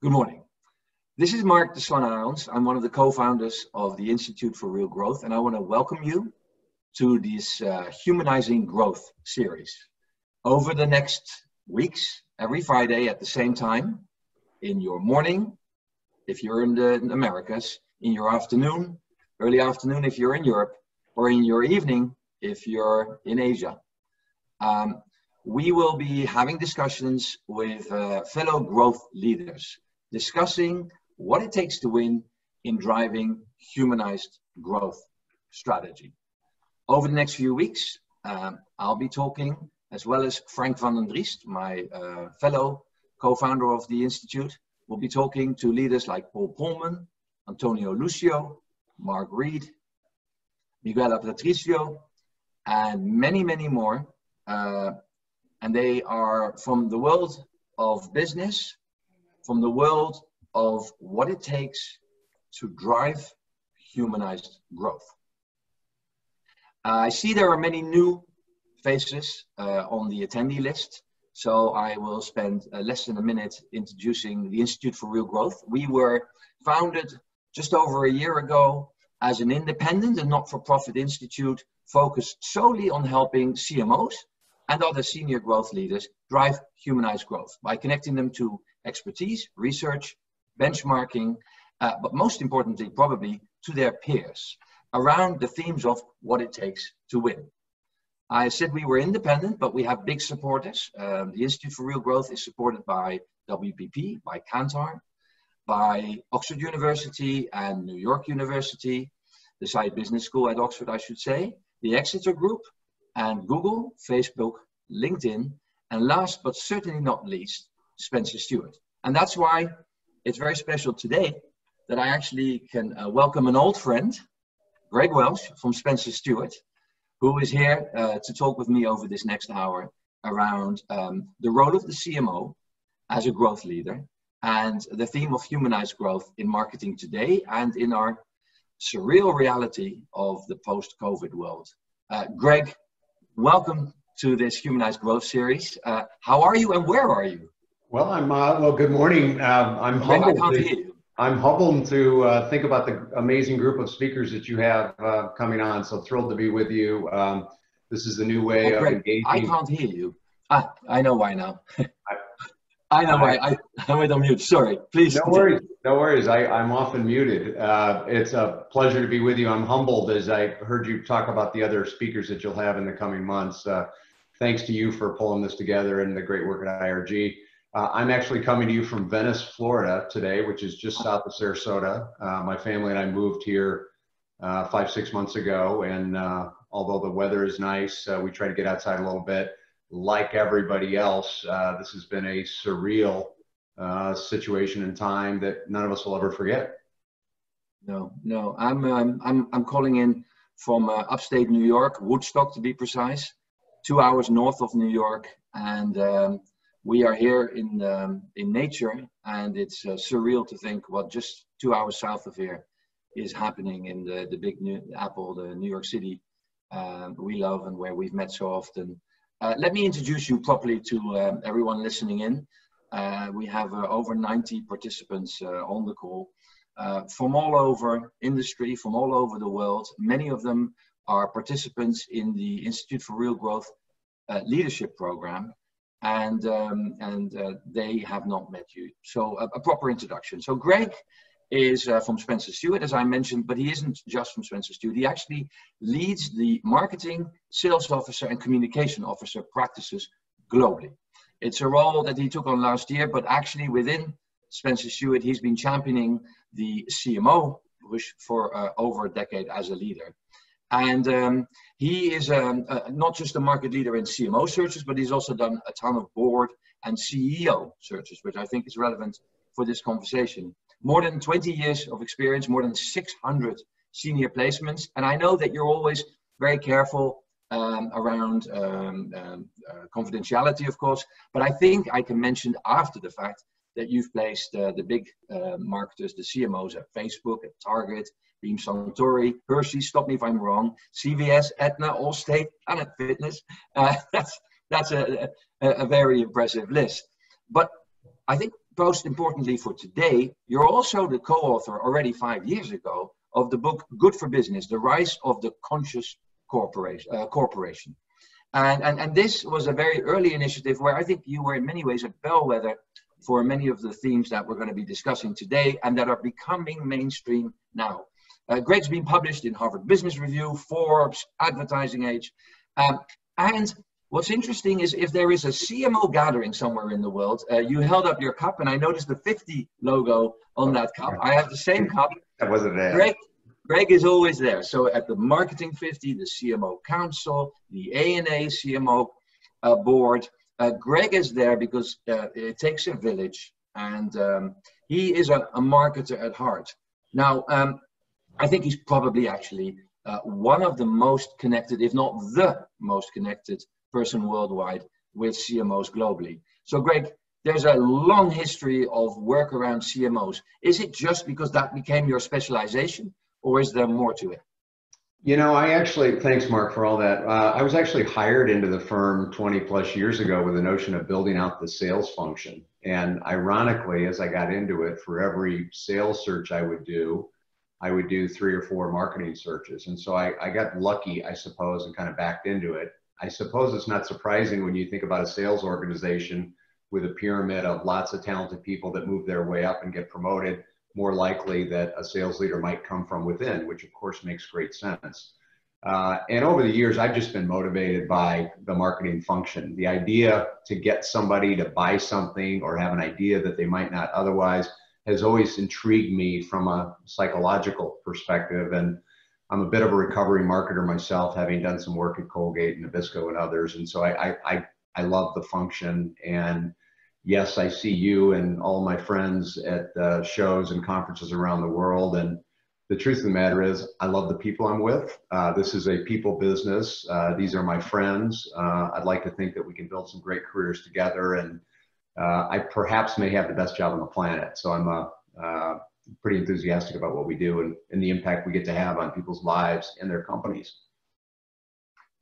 Good morning. This is Marc de Swaan I'm one of the co-founders of the Institute for Real Growth, and I want to welcome you to this uh, Humanizing Growth series. Over the next weeks, every Friday at the same time, in your morning, if you're in the Americas, in your afternoon, early afternoon if you're in Europe, or in your evening if you're in Asia. Um, we will be having discussions with uh, fellow growth leaders, discussing what it takes to win in driving humanized growth strategy. Over the next few weeks, um, I'll be talking, as well as Frank van den Driest, my uh, fellow co-founder of the Institute, will be talking to leaders like Paul Polman, Antonio Lucio, Mark Read, Miguel Patricio, and many, many more. Uh, and they are from the world of business, from the world of what it takes to drive humanized growth. Uh, I see there are many new faces uh, on the attendee list, so I will spend uh, less than a minute introducing the Institute for Real Growth. We were founded just over a year ago as an independent and not-for-profit institute focused solely on helping CMOs and other senior growth leaders drive humanized growth by connecting them to expertise, research, benchmarking, uh, but most importantly, probably to their peers around the themes of what it takes to win. I said we were independent, but we have big supporters. Um, the Institute for Real Growth is supported by WPP, by Kantar, by Oxford University and New York University, the Saïd Business School at Oxford, I should say, the Exeter Group, and Google, Facebook, LinkedIn, and last but certainly not least, Spencer Stuart. And that's why it's very special today that I actually can uh, welcome an old friend, Greg Welch from Spencer Stuart, who is here uh, to talk with me over this next hour around um, the role of the CMO as a growth leader and the theme of humanized growth in marketing today and in our surreal reality of the post COVID world. Uh, Greg, welcome to this Humanized Growth series. Uh, how are you and where are you? Well, I'm uh, well. Good morning. Um, I'm humbled. To, I'm humbled to uh, think about the amazing group of speakers that you have uh, coming on. So thrilled to be with you. Um, this is the new way oh, of engaging. I can't hear you. Ah, I know why now. I know why. I, I went on mute. Sorry. Please. No worries. No worries. I, I'm often muted. Uh, it's a pleasure to be with you. I'm humbled as I heard you talk about the other speakers that you'll have in the coming months. Uh, thanks to you for pulling this together and the great work at IRG. Uh, I'm actually coming to you from Venice, Florida today, which is just south of Sarasota. Uh, my family and I moved here uh, five, six months ago. And uh, although the weather is nice, we try to get outside a little bit. Like everybody else, this has been a surreal situation in time that none of us will ever forget. No, no, I'm, um, I'm, I'm calling in from upstate New York, Woodstock to be precise two hours north of New York, and um, we are here in um, in nature, and it's uh, surreal to think what just two hours south of here is happening in the the big new Apple, the New York City uh, we love and where we've met so often. Uh, let me introduce you properly to um, everyone listening in. Uh, we have uh, over 90 participants uh, on the call. from all over industry, from all over the world. Many of them are participants in the Institute for Real Growth Leadership Program, and um, and uh, they have not met you. So a, a proper introduction. So Greg is uh, from Spencer Stuart, as I mentioned, but he isn't just from Spencer Stuart. He actually leads the marketing, sales officer, and communication officer practices globally. It's a role that he took on last year, but actually within Spencer Stuart, he's been championing the CMO push for uh, over a decade as a leader. And um, he is um, uh, not just a market leader in CMO searches, but he's also done a ton of board and CEO searches, which I think is relevant for this conversation. More than 20 years of experience, more than 600 senior placements. And I know that you're always very careful um, around um, um, uh, confidentiality, of course, but I think I can mention after the fact that you've placed uh, the big uh, marketers, the CMOs at Facebook, at Target, Beam Suntory, Hershey, stop me if I'm wrong, CVS, Aetna, Allstate, Planet Fitness. Uh, that's that's a, a, a, very impressive list. But I think most importantly for today, you're also the co-author already five years ago of the book Good for Business, The Rise of the Conscious Corporation. Uh, corporation. And, and, and this was a very early initiative where I think you were in many ways a bellwether for many of the themes that we're going to be discussing today and that are becoming mainstream now. Uh, Greg's been published in Harvard Business Review, Forbes, Advertising Age. Um, and what's interesting is if there is a CMO gathering somewhere in the world, uh, you held up your cup and I noticed the 50 logo on that cup. I have the same cup. That wasn't there. Greg, Greg is always there. So at the Marketing 50, the CMO Council, the ANA CMO uh, board, uh, Greg is there because uh, it takes a village and um, he is a, a, marketer at heart. Now, um, I think he's probably actually uh, one of the most connected, if not the most connected person worldwide with CMOs globally. So, Greg, there's a long history of work around CMOs. Is it just because that became your specialization, or is there more to it? You know, I actually, thanks, Marc, for all that. Uh, I was actually hired into the firm 20 plus years ago with the notion of building out the sales function. And ironically, as I got into it, for every sales search I would do, I would do three or four marketing searches. And so I, I got lucky, I suppose, and kind of backed into it. I suppose it's not surprising when you think about a sales organization with a pyramid of lots of talented people that move their way up and get promoted, more likely that a sales leader might come from within, which of course makes great sense. Uh, and over the years, I've just been motivated by the marketing function. The idea to get somebody to buy something or have an idea that they might not otherwise has always intrigued me from a psychological perspective. And I'm a bit of a recovery marketer myself, having done some work at Colgate and Nabisco and others. And so I, I, I love the function. And yes, I see you and all my friends at uh, shows and conferences around the world. And the truth of the matter is, I love the people I'm with. Uh, this is a people business. Uh, these are my friends. Uh, I'd like to think that we can build some great careers together. And uh, I perhaps may have the best job on the planet. So I'm uh, pretty enthusiastic about what we do and, and the impact we get to have on people's lives and their companies.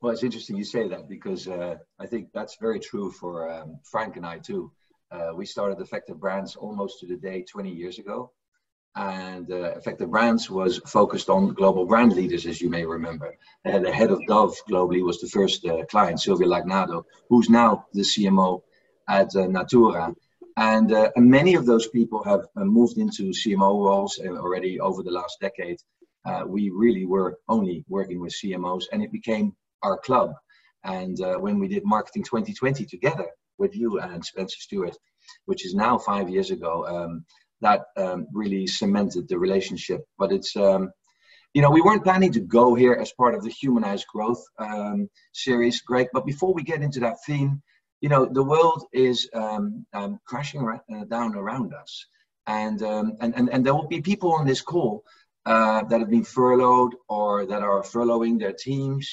Well, it's interesting you say that because I think that's very true for um, Frank and I too. Uh, we started Effective Brands almost to the day 20 years ago. And uh, Effective Brands was focused on global brand leaders, as you may remember. Uh, the head of Dove globally was the first uh, client, Silvia Lagnado, who's now the CMO at uh, Natura. And, and, many of those people have moved into CMO roles already over the last decade. we really were only working with CMOs, and it became our club. And when we did Marketing 2020 together with you and Spencer Stuart, which is now five years ago, um, that um, really cemented the relationship. But it's um, you know, we weren't planning to go here as part of the humanized growth um, series, Greg. But before we get into that theme, you know, the world is um, um, crashing ra- uh, down around us. And, um, and, and, and there will be people on this call uh, that have been furloughed or that are furloughing their teams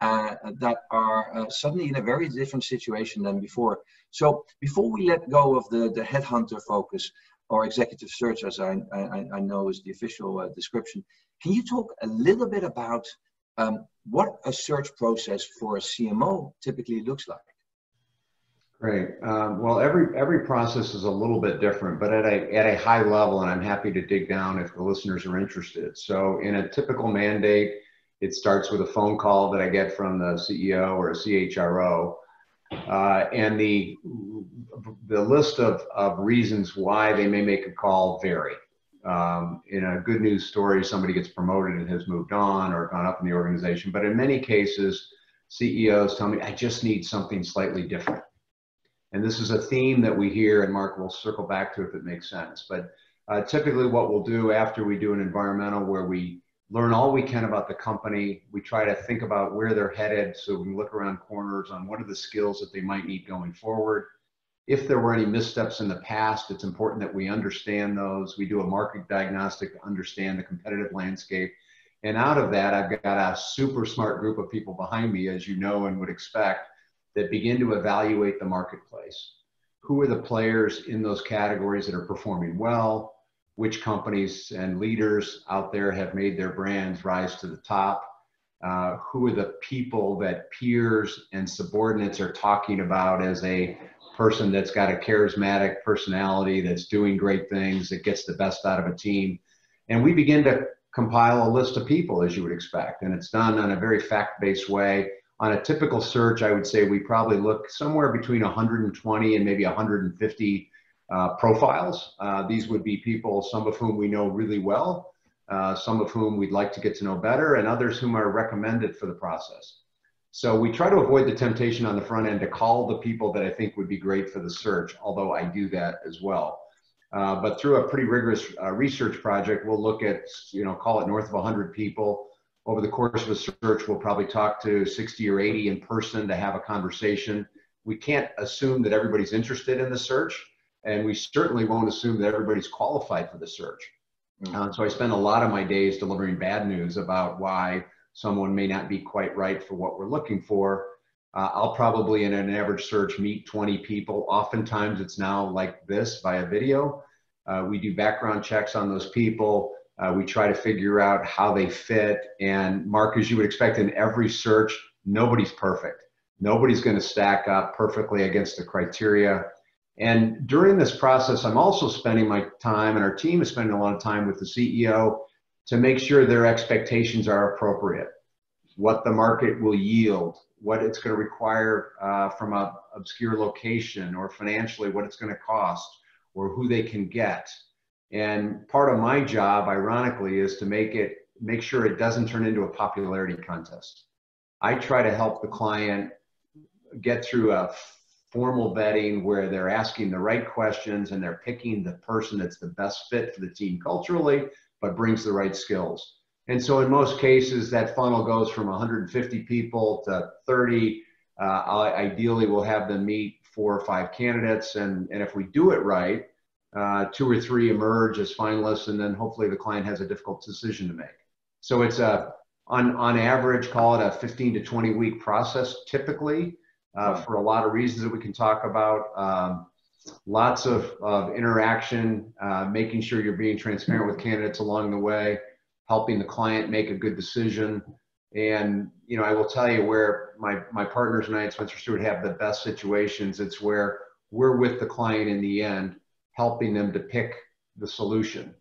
uh, that are uh, suddenly in a very different situation than before. So before we let go of the, the headhunter focus or executive search, as I, I, I know is the official uh, description, can you talk a little bit about um, what a search process for a CMO typically looks like? Great. Um, well, every every process is a little bit different, but at a at a high level, and I'm happy to dig down if the listeners are interested. So, in a typical mandate, it starts with a phone call that I get from the CEO or a CHRO, uh, and the the list of of reasons why they may make a call vary. Um, in a good news story, somebody gets promoted and has moved on or gone up in the organization, but in many cases, CEOs tell me, "I just need something slightly different." And this is a theme that we hear, and Marc will circle back to if it makes sense. But uh, typically, what we'll do after we do an environmental where we learn all we can about the company, we try to think about where they're headed so we can look around corners on what are the skills that they might need going forward. If there were any missteps in the past, it's important that we understand those. We do a market diagnostic to understand the competitive landscape. And out of that, I've got a super smart group of people behind me, as you know and would expect, that begin to evaluate the marketplace. Who are the players in those categories that are performing well? Which companies and leaders out there have made their brands rise to the top? Uh, who are the people that peers and subordinates are talking about as a person that's got a charismatic personality, that's doing great things, that gets the best out of a team. And we begin to compile a list of people, as you would expect. And it's done on a very fact based way. On a typical search, I would say we probably look somewhere between 120 and maybe 150 uh, profiles. Uh, these would be people, some of whom we know really well, uh, some of whom we'd like to get to know better, and others whom are recommended for the process. So we try to avoid the temptation on the front end to call the people that I think would be great for the search, although I do that as well. Uh, but through a pretty rigorous uh, research project, we'll look at, you know, call it north of 100 people. Over the course of a search, we'll probably talk to 60 or 80 in person to have a conversation. We can't assume that everybody's interested in the search, and we certainly won't assume that everybody's qualified for the search. Mm. Uh, so I spend a lot of my days delivering bad news about why someone may not be quite right for what we're looking for. Uh, I'll probably, in an average search, meet 20 people. Oftentimes, it's now like this via video. Uh, we do background checks on those people. Uh, we try to figure out how they fit. And Marc, as you would expect in every search, nobody's perfect. Nobody's going to stack up perfectly against the criteria. And during this process, I'm also spending my time, and our team is spending a lot of time with the CEO to make sure their expectations are appropriate, what the market will yield, what it's going to require uh, from a obscure location or financially what it's going to cost or who they can get. And part of my job ironically is to make it make sure it doesn't turn into a popularity contest. I try to help the client get through a formal vetting where they're asking the right questions and they're picking the person that's the best fit for the team culturally but brings the right skills and so in most cases, that funnel goes from 150 people to 30. Uh, ideally, we'll have them meet four or five candidates. And, and if we do it right, uh, two or three emerge as finalists, and then hopefully the client has a difficult decision to make. So it's a, on, on average, call it a 15 to 20 week process typically uh, for a lot of reasons that we can talk about. Um, lots of, of interaction, uh, making sure you're being transparent with candidates along the way helping the client make a good decision. And you know, I will tell you where my my partners and I at Spencer Stuart have the best situations. It's where we're with the client in the end, helping them to pick the solution.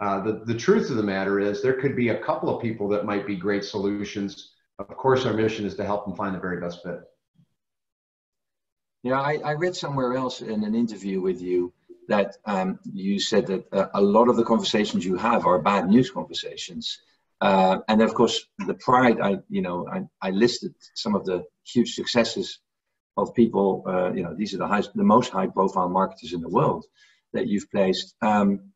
Uh, the, the truth of the matter is there could be a couple of people that might be great solutions. Of course, our mission is to help them find the very best fit. Yeah, I, I read somewhere else in an interview with you that um, you said that uh, a lot of the conversations you have are bad news conversations. Uh, and of course, the pride, I, you know, I, I listed some of the huge successes of people, uh, you know, these are the highest, the most high profile marketers in the world that you've placed. Um,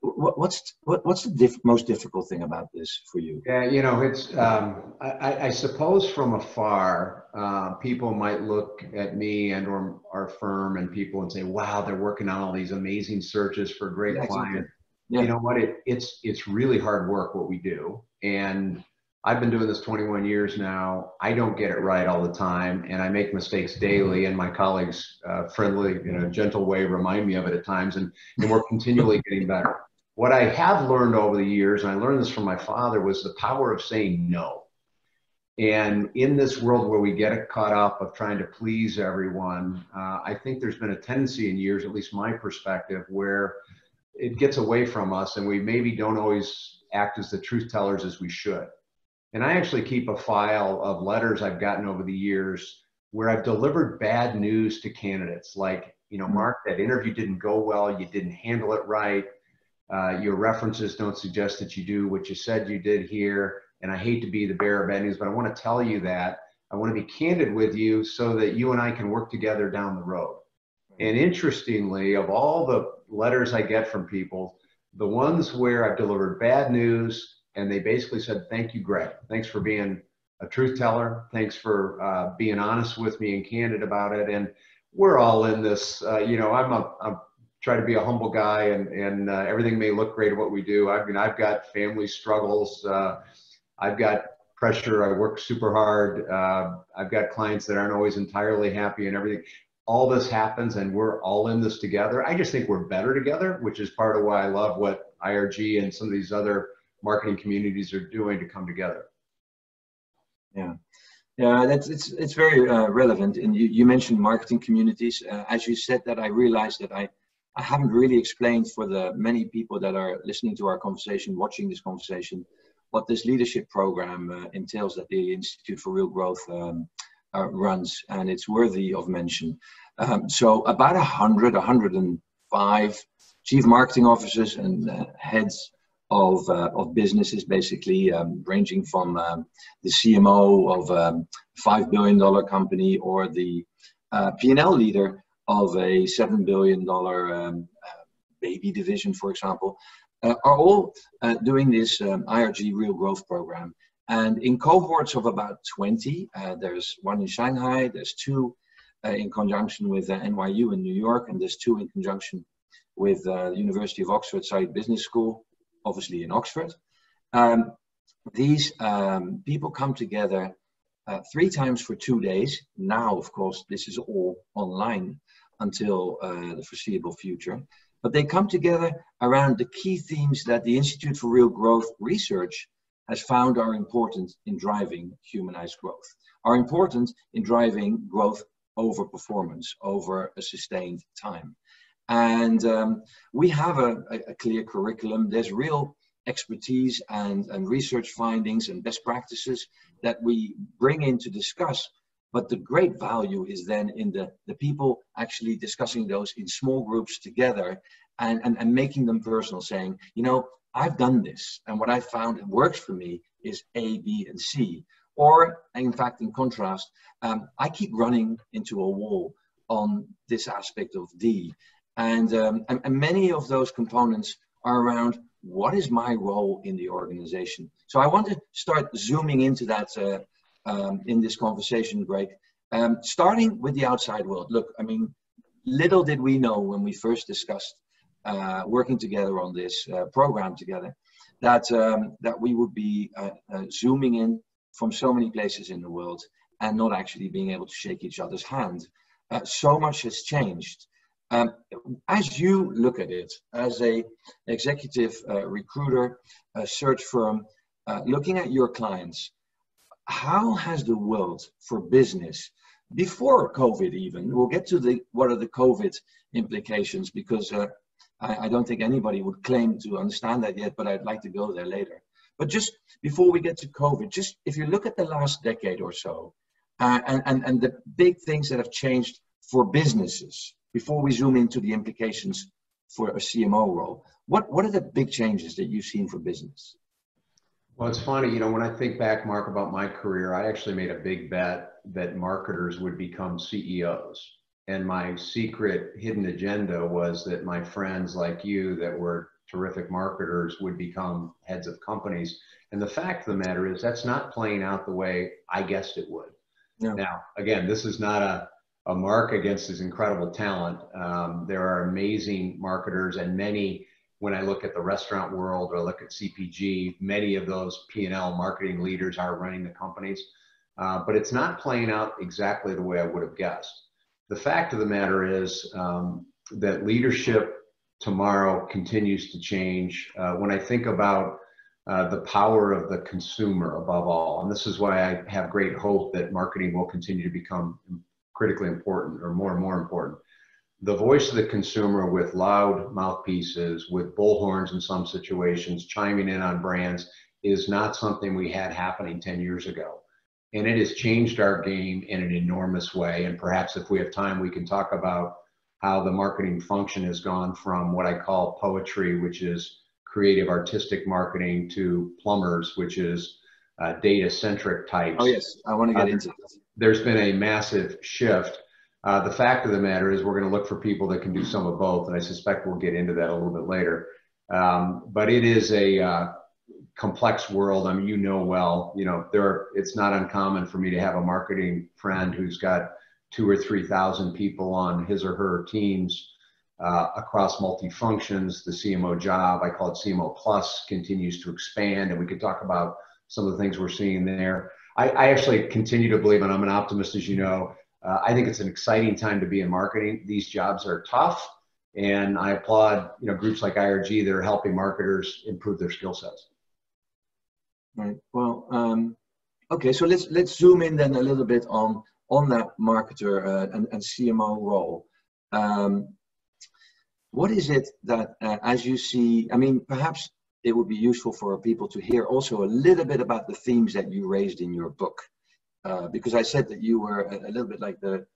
what's what, what's the diff most difficult thing about this for you? Yeah, you know, it's um, I, I, suppose from afar, uh, people might look at me and or our firm and people and say, "Wow, they're working on all these amazing searches for great yeah, clients." Yeah. You know what? It, it's it's really hard work what we do, and I've been doing this 21 years now. I don't get it right all the time, and I make mistakes daily. And my colleagues, uh, friendly, in a gentle way, remind me of it at times, and, and we're continually getting better. What I have learned over the years, and I learned this from my father, was the power of saying no. And in this world where we get caught up of trying to please everyone, uh, I think there's been a tendency in years, at least my perspective, where it gets away from us, and we maybe don't always act as the truth tellers as we should. And I actually keep a file of letters I've gotten over the years where I've delivered bad news to candidates like, you know, Mark, that interview didn't go well, you didn't handle it right. Uh, your references don't suggest that you do what you said you did here. And I hate to be the bearer of bad news, but I want to tell you that. I want to be candid with you so that you and I can work together down the road. And interestingly, of all the letters I get from people, the ones where I've delivered bad news and they basically said, "Thank you, Greg. Thanks for being a truth teller. Thanks for uh, being honest with me and candid about it." And we're all in this. Uh, you know, I'm a I'm try to be a humble guy, and and uh, everything may look great at what we do. I mean, I've got family struggles. I've got pressure. I work super hard. Uh, I've got clients that aren't always entirely happy, and everything. All this happens, and we're all in this together. I just think we're better together, which is part of why I love what IRG and some of these other marketing communities are doing to come together. Yeah. Yeah, that's it's it's very uh, relevant. And you, you mentioned marketing communities. Uh, as you said that, I realized that I I haven't really explained for the many people that are listening to our conversation, watching this conversation, what this leadership program uh, entails that the Institute for Real Growth um, uh, runs, and it's worthy of mention. Um, so about 100, 105 chief marketing officers and uh, heads of, uh, of businesses, basically um, ranging from um, the CMO of a $5 billion company or the uh, P&L leader of a $7 billion um, uh, baby division, for example, uh, are all uh, doing this um, IRG Real Growth Program. And in cohorts of about 20, uh, there's one in Shanghai, there's two uh, in conjunction with uh, NYU in New York, and there's two in conjunction with the University of Oxford Saïd Business School, obviously in Oxford. Um, these um, people come together uh, three times for two days. Now, of course, this is all online until uh, the foreseeable future. But they come together around the key themes that the Institute for Real Growth research has found are important in driving humanized growth, are important in driving growth over performance over a sustained time. And um, we have a, a, clear curriculum. There's real expertise and, and research findings and best practices that we bring in to discuss but the great value is then in the, the people actually discussing those in small groups together and, and, and making them personal, saying, you know, I've done this. And what I found works for me is A, B, and C. Or, in fact, in contrast, um, I keep running into a wall on this aspect of D. And, um, and, and many of those components are around what is my role in the organization. So I want to start zooming into that uh, um, in this conversation, Greg. Um, starting with the outside world. Look, I mean, little did we know when we first discussed uh, working together on this uh, program together that um, that we would be uh, uh, zooming in from so many places in the world and not actually being able to shake each other's hand. Uh, so much has changed. Um, as you look at it as a executive uh, recruiter, a search firm, looking at your clients, how has the world for business before COVID even, we'll get to the what are the COVID implications because uh, I, I, don't think anybody would claim to understand that yet, but I'd like to go there later. But just before we get to COVID, just if you look at the last decade or so, uh, and, and, and the big things that have changed for businesses, before we zoom into the implications for a CMO role, what, what are the big changes that you've seen for business? Well, it's funny, you know, when I think back, Marc, about my career, I actually made a big bet that marketers would become CEOs. And my secret hidden agenda was that my friends like you that were terrific marketers would become heads of companies. And the fact of the matter is that's not playing out the way I guessed it would. No. Now, again, this is not a, a mark against his incredible talent. Um, there are amazing marketers and many when I look at the restaurant world or I look at CPG, many of those P&L marketing leaders are running the companies, uh, but it's not playing out exactly the way I would have guessed. The fact of the matter is um, that leadership tomorrow continues to change. Uh, when I think about uh, the power of the consumer above all, and this is why I have great hope that marketing will continue to become critically important or more and more important the voice of the consumer with loud mouthpieces, with bullhorns in some situations, chiming in on brands is not something we had happening 10 years ago. And it has changed our game in an enormous way. And perhaps if we have time, we can talk about how the marketing function has gone from what I call poetry, which is creative artistic marketing, to plumbers, which is uh, data centric types. Oh, yes. I want to get uh, into this. There's been a massive shift. Uh, the fact of the matter is we're going to look for people that can do some of both, and I suspect we'll get into that a little bit later. Um, but it is a uh, complex world. I mean, you know well, you know, there are, it's not uncommon for me to have a marketing friend who's got two or 3,000 people on his or her teams uh, across multi-functions. The CMO job, I call it CMO Plus, continues to expand, and we could talk about some of the things we're seeing there. I, I actually continue to believe, and I'm an optimist, as you know, uh, I think it's an exciting time to be in marketing. These jobs are tough, and I applaud you know groups like IRG that are helping marketers improve their skill sets. Right. Well, um, Okay, so let's let's zoom in then a little bit on on that marketer uh, and, and CMO role. Um, what is it that, uh, as you see, I mean, perhaps it would be useful for people to hear also a little bit about the themes that you raised in your book, uh, because I said that you were a, a little bit like the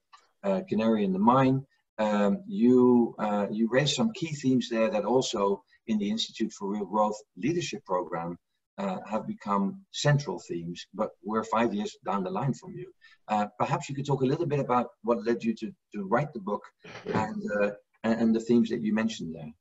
uh, canary in the mine. Um, you uh, you raised some key themes there that also in the Institute for Real Growth Leadership Program uh, have become central themes, but we're five years down the line from you. Uh, perhaps you could talk a little bit about what led you to, to write the book and, uh, and the themes that you mentioned there.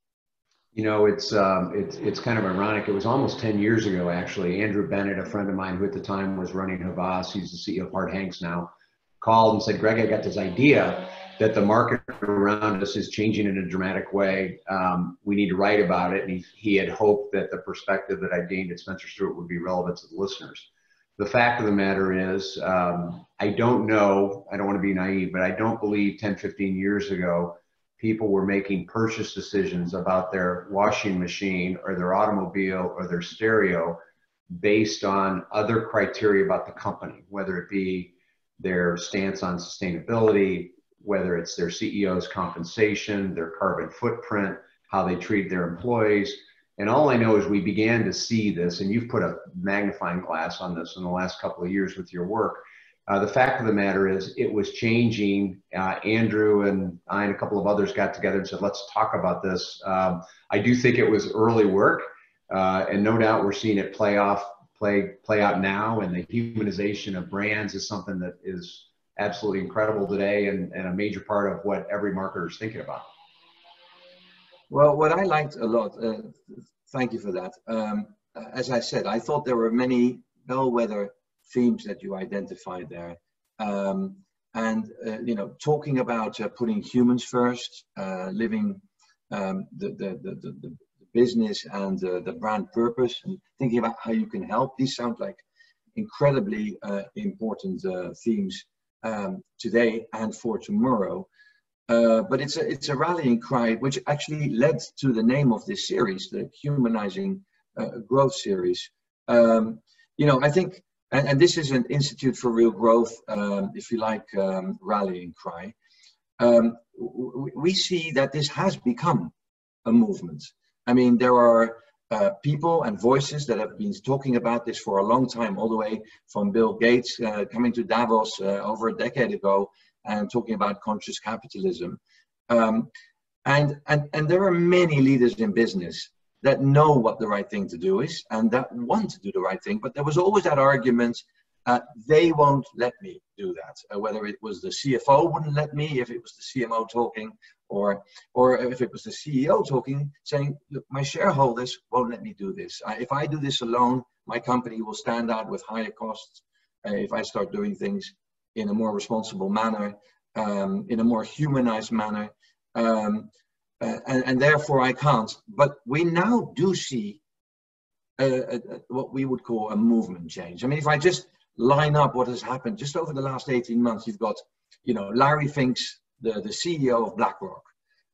You know, it's, um, it's, it's kind of ironic. It was almost 10 years ago, actually. Andrew Bennett, a friend of mine who at the time was running Havas, he's the CEO of Harte Hanks now, called and said, Greg, I got this idea that the market around us is changing in a dramatic way. Um, we need to write about it. And he, he had hoped that the perspective that I gained at Spencer Stuart would be relevant to the listeners. The fact of the matter is, um, I don't know, I don't want to be naive, but I don't believe 10, 15 years ago, people were making purchase decisions about their washing machine or their automobile or their stereo based on other criteria about the company, whether it be their stance on sustainability, whether it's their CEO's compensation, their carbon footprint, how they treat their employees. And all I know is we began to see this, and you've put a magnifying glass on this in the last couple of years with your work. Uh, the fact of the matter is, it was changing. Uh, Andrew and I and a couple of others got together and said, let's talk about this. Um, I do think it was early work, uh, and no doubt we're seeing it play off, play play out now. And the humanization of brands is something that is absolutely incredible today and, and a major part of what every marketer is thinking about. Well, what I liked a lot, uh, thank you for that. Um, as I said, I thought there were many bellwether themes that you identified there. Um, and, uh, you know, talking about uh, putting humans first, uh, living um, the, the, the, the, business and the brand purpose, and thinking about how you can help. These sound like incredibly uh, important uh, themes um, today and for tomorrow. Uh, but it's a, it's a rallying cry, which actually led to the name of this series, the Humanizing uh, Growth series. Um, you know, I think, and, and, this is an Institute for Real Growth, um, if you like, um, rallying cry. Um, we see that this has become a movement. I mean, there are uh, people and voices that have been talking about this for a long time, all the way from Bill Gates uh, coming to Davos uh, over a decade ago and talking about conscious capitalism. Um, and, and, and there are many leaders in business that know what the right thing to do is and that want to do the right thing. But there was always that argument uh, they won't let me do that. Uh, whether it was the CFO wouldn't let me, if it was the CMO talking, or or if it was the CEO talking, saying, "Look, my shareholders won't let me do this. I, if I do this alone, my company will stand out with higher costs. Uh, if I start doing things in a more responsible manner, um, in a more humanized manner, um, and, and, therefore I can't." But we now do see. Uh, what we would call a movement change. I mean, if I just line up what has happened just over the last 18 months. You've got, you know, Larry Fink's, the, the CEO of BlackRock,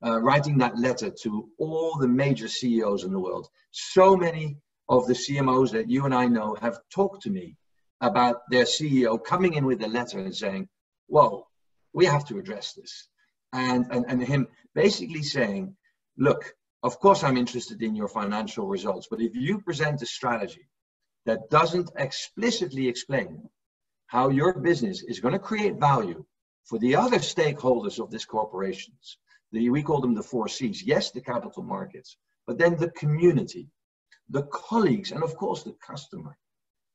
uh, writing that letter to all the major CEOs in the world. So many of the CMOs that you and I know have talked to me about their CEO coming in with a letter and saying, "Well, we have to address this. And, and, and him basically saying, look, of course I'm interested in your financial results, but if you present a strategy that doesn't explicitly explain how your business is going to create value for the other stakeholders of this corporations. The, we call them the four C's. Yes, the capital markets, but then the community, the colleagues, and of course the customer.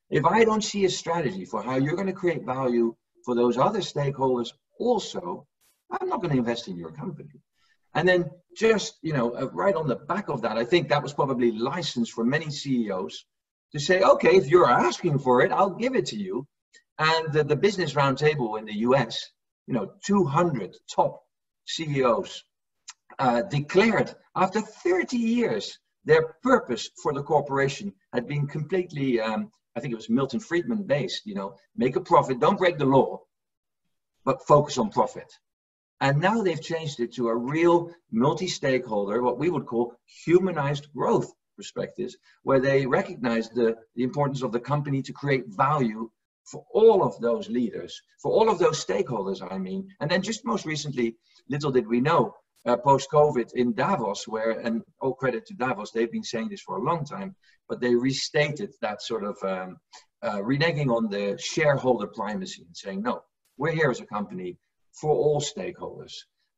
If I don't see a strategy for how you're going to create value for those other stakeholders also, I'm not going to invest in your company. And then just, you know, uh, right on the back of that, I think that was probably licensed for many CEOs to say, okay, if you're asking for it, I'll give it to you. And the, the Business Roundtable in the US, you know, 200 top CEOs uh, declared after 30 years their purpose for the corporation had been completely, um, I think it was Milton Friedman based, you know, make a profit, don't break the law, but focus on profit. And now they've changed it to a real multi stakeholder, what we would call humanized growth perspectives, where they recognize the, the importance of the company to create value for all of those leaders, for all of those stakeholders, I mean. And then just most recently, little did we know, uh, post COVID in Davos, where, and all credit to Davos, they've been saying this for a long time, but they restated that sort of um, uh, reneging on the shareholder primacy and saying, no, we're here as a company for all stakeholders.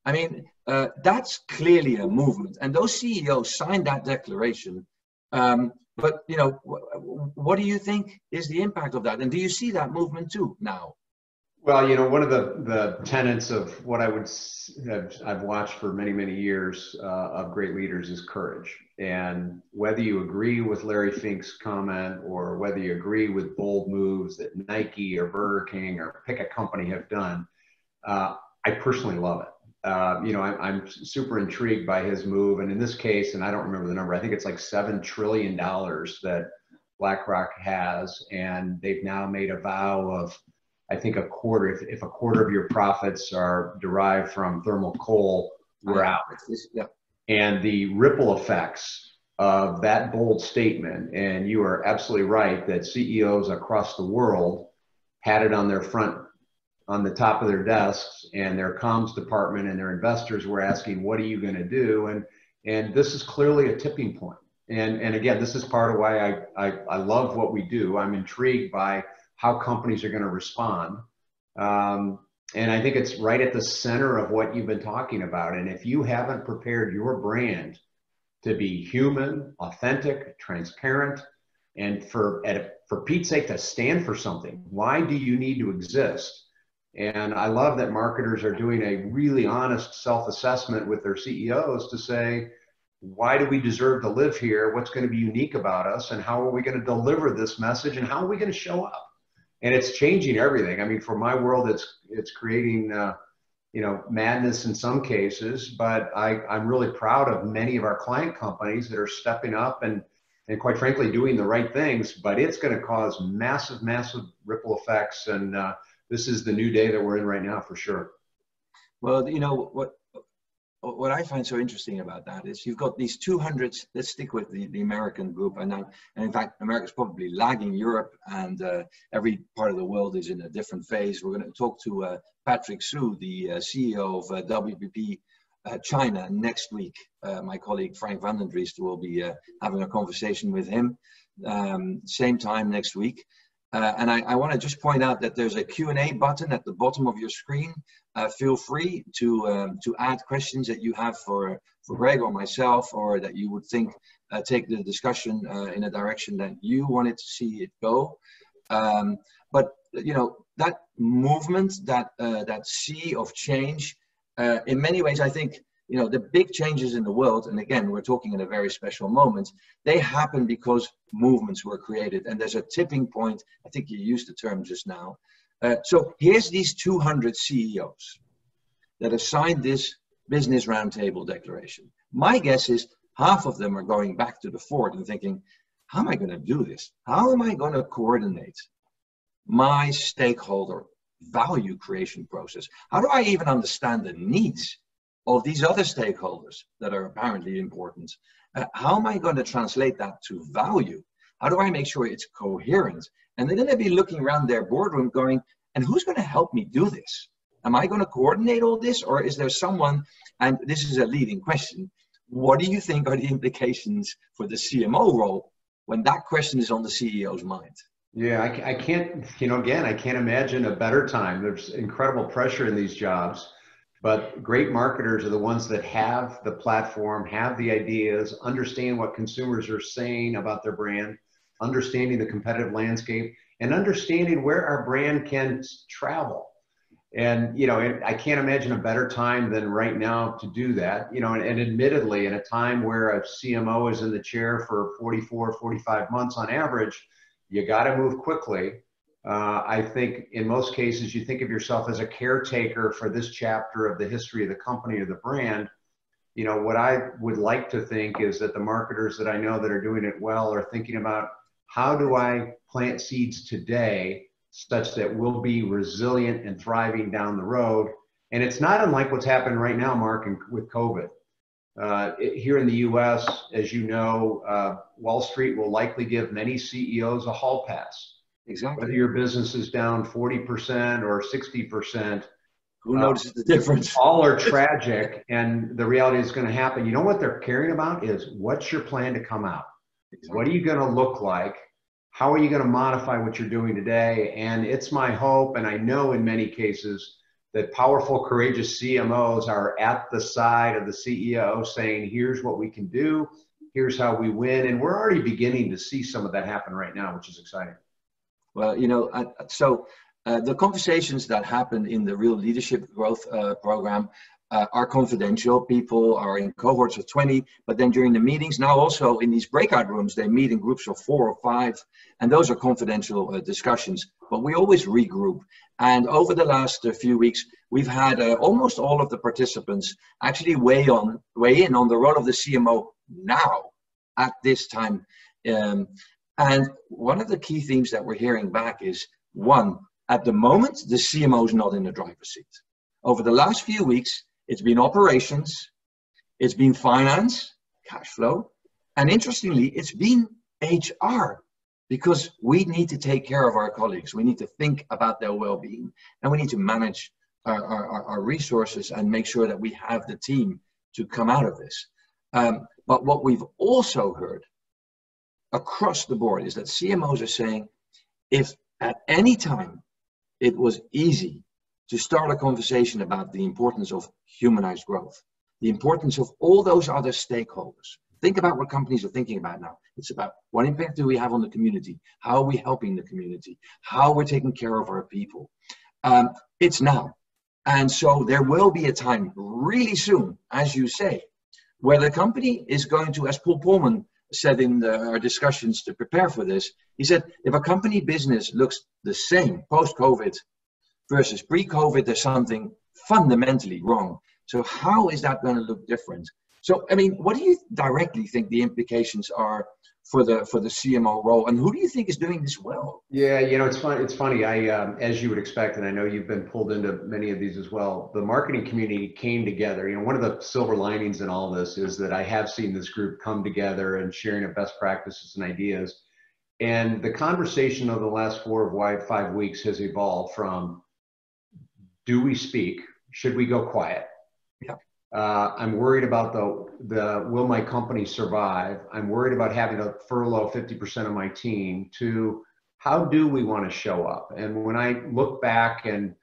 I mean, uh, that's clearly a movement. And those CEOs signed that declaration. Um, but, you know, what do you think is the impact of that? And do you see that movement too now? Well, you know, one of the, the tenets of what I would have I've watched for many, many years uh, of great leaders is courage. And whether you agree with Larry Fink's comment or whether you agree with bold moves that Nike or Burger King or pick a company have done, uh, I personally love it. Uh, you know, I'm, I'm super intrigued by his move. And in this case, and I don't remember the number, I think it's like $7 trillion that BlackRock has. And they've now made a vow of, I think a quarter, if, if a quarter of your profits are derived from thermal coal, we're out. Yeah. And the ripple effects of that bold statement, and you are absolutely right that CEOs across the world had it on their front, on the top of their desks, and their comms department and their investors were asking, "What are you going to do?" And and this is clearly a tipping point. And and again, this is part of why I I, I love what we do. I'm intrigued by how companies are going to respond. Um, and I think it's right at the center of what you've been talking about. And if you haven't prepared your brand to be human, authentic, transparent, and for for Pete's sake to stand for something, why do you need to exist? And I love that marketers are doing a really honest self-assessment with their CEOs to say, why do we deserve to live here? What's going to be unique about us? And how are we going to deliver this message? And how are we going to show up? and it's changing everything. I mean, for my world, it's it's creating uh, you know madness in some cases, but I, I'm really proud of many of our client companies that are stepping up and and quite frankly doing the right things. But it's going to cause massive, massive ripple effects, and uh, this is the new day that we're in right now for sure. Well, you know what what I find so interesting about that is you've got these 200, let's stick with the, the American group. And, now, and in fact, America's probably lagging Europe and uh, every part of the world is in a different phase. We're going to talk to uh, Patrick Xu, the uh, CEO of uh, WPP uh, China next week. Uh, my colleague Frank van den Driest will be having a conversation with him um, same time next week. Uh, and I, I want to just point out that there's a Q&A button at the bottom of your screen. Uh, feel free to um, to add questions that you have for for Greg or myself, or that you would think uh, take the discussion uh, in a direction that you wanted to see it go. Um, but you know that movement, that uh, that sea of change, uh, in many ways, I think you know, the big changes in the world, and again, we're talking in a very special moment, they happen because movements were created. And there's a tipping point. I think you used the term just now. Uh, so here's these 200 CEOs that have signed this business roundtable declaration. My guess is half of them are going back to the fort and thinking, how am I going to do this? How am I going to coordinate my stakeholder value creation process? How do I even understand the needs of these other stakeholders that are apparently important. Uh, how am I going to translate that to value? How do I make sure it's coherent? And they're going to be looking around their boardroom going, and who's going to help me do this? Am I going to coordinate all this? Or is there someone, and this is a leading question, what do you think are the implications for the CMO role when that question is on the CEO's mind? Yeah, I, I can't, you know, again, I can't imagine a better time. There's incredible pressure in these jobs but great marketers are the ones that have the platform, have the ideas, understand what consumers are saying about their brand, understanding the competitive landscape, and understanding where our brand can travel. And, you know, I can't imagine a better time than right now to do that. You know, and, and admittedly, in a time where a CMO is in the chair for 44, 45 months on average, you got to move quickly uh, I think in most cases, you think of yourself as a caretaker for this chapter of the history of the company or the brand. You know, what I would like to think is that the marketers that I know that are doing it well are thinking about how do I plant seeds today such that we'll be resilient and thriving down the road. And it's not unlike what's happening right now, Marc, with COVID. Uh, here in the US, as you know, uh, Wall Street will likely give many CEOs a hall pass Exactly. Whether your business is down 40% or 60%, who notices uh, the difference? All are tragic, and the reality is going to happen. You know what they're caring about is what's your plan to come out? Exactly. What are you going to look like? How are you going to modify what you're doing today? And it's my hope, and I know in many cases that powerful, courageous CMOs are at the side of the CEO saying, here's what we can do, here's how we win. And we're already beginning to see some of that happen right now, which is exciting. Well, you know, so uh, the conversations that happen in the Real Leadership Growth uh, Program uh, are confidential. People are in cohorts of 20, but then during the meetings, now also in these breakout rooms, they meet in groups of four or five, and those are confidential uh, discussions. But we always regroup. And over the last uh, few weeks, we've had uh, almost all of the participants actually weigh on, weigh in on the role of the CMO now at this time. Um, and one of the key themes that we're hearing back is one, at the moment, the CMO is not in the driver's seat. Over the last few weeks, it's been operations, it's been finance, cash flow, and interestingly, it's been HR because we need to take care of our colleagues. We need to think about their well being and we need to manage our, our, our, resources and make sure that we have the team to come out of this. Um, but what we've also heard across the board is that CMOs are saying if at any time it was easy to start a conversation about the importance of humanized growth, the importance of all those other stakeholders. Think about what companies are thinking about now. It's about what impact do we have on the community? How are we helping the community? How we're taking care of our people? Um, it's now. And so there will be a time really soon, as you say, where the company is going to, as Paul Polman said in the, our discussions to prepare for this, he said, if a company business looks the same post-COVID versus pre-COVID, there's something fundamentally wrong. So how is that going to look different? So, I mean, what do you directly think the implications are for the for the CMO role, and who do you think is doing this well? Yeah, you know, it's fun. It's funny. I, um, as you would expect, and I know you've been pulled into many of these as well. The marketing community came together. You know, one of the silver linings in all this is that I have seen this group come together and sharing of best practices and ideas. And the conversation of the last four or five weeks has evolved from do we speak? Should we go quiet? Yeah. Uh, I'm worried about the, the will my company survive? I'm worried about having to furlough 50% of my team to how do we want to show up? And when I look back and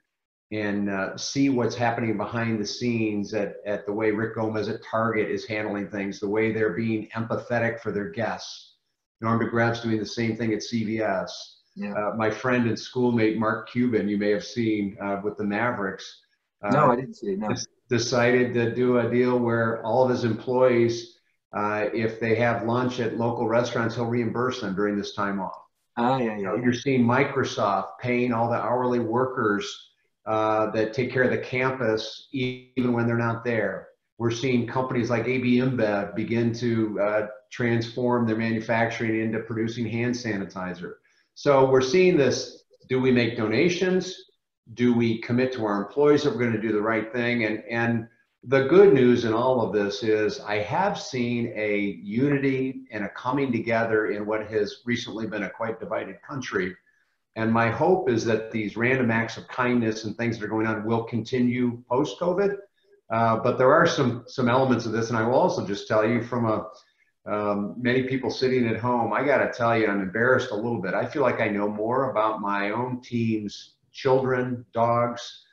and uh, see what's happening behind the scenes at, at the way Rick Gomez at Target is handling things, the way they're being empathetic for their guests. Norm DeGreff's doing the same thing at CVS. Yeah. Uh, my friend and schoolmate Mark Cuban, you may have seen uh, with the Mavericks. Uh, no, I didn't see it. No. Decided to do a deal where all of his employees, uh, if they have lunch at local restaurants, he'll reimburse them during this time off. Ah, yeah, yeah. You're seeing Microsoft paying all the hourly workers uh, that take care of the campus even when they're not there. We're seeing companies like AB InBev begin to uh, transform their manufacturing into producing hand sanitizer. So we're seeing this, do we make donations? Do we commit to our employees that we're going to do the right thing? And, and the good news in all of this is I have seen a unity and a coming together in what has recently been a quite divided country. And my hope is that these random acts of kindness and things that are going on will continue post COVID. Uh, but there are some some elements of this, and I will also just tell you from a um, many people sitting at home, I got to tell you, I'm embarrassed a little bit. I feel like I know more about my own team's children, dogs.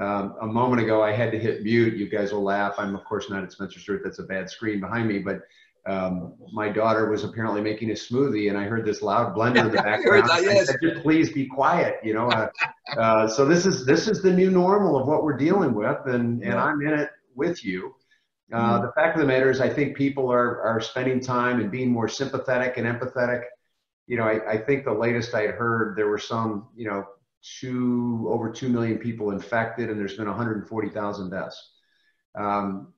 Um, a moment ago, I had to hit mute. You guys will laugh. I'm, of course, not at Spencer Stuart. That's a bad screen behind me. But um, my daughter was apparently making a smoothie, and I heard this loud blender in the background. that, yes. I said, "Please be quiet." You know. Uh, uh, so this is this is the new normal of what we're dealing with, and and I'm in it with you. Uh, mm-hmm. The fact of the matter is, I think people are, are spending time and being more sympathetic and empathetic. You know, I, I think the latest I had heard, there were some, you know, two over 2 million people infected and there's been 140,000 deaths. Um,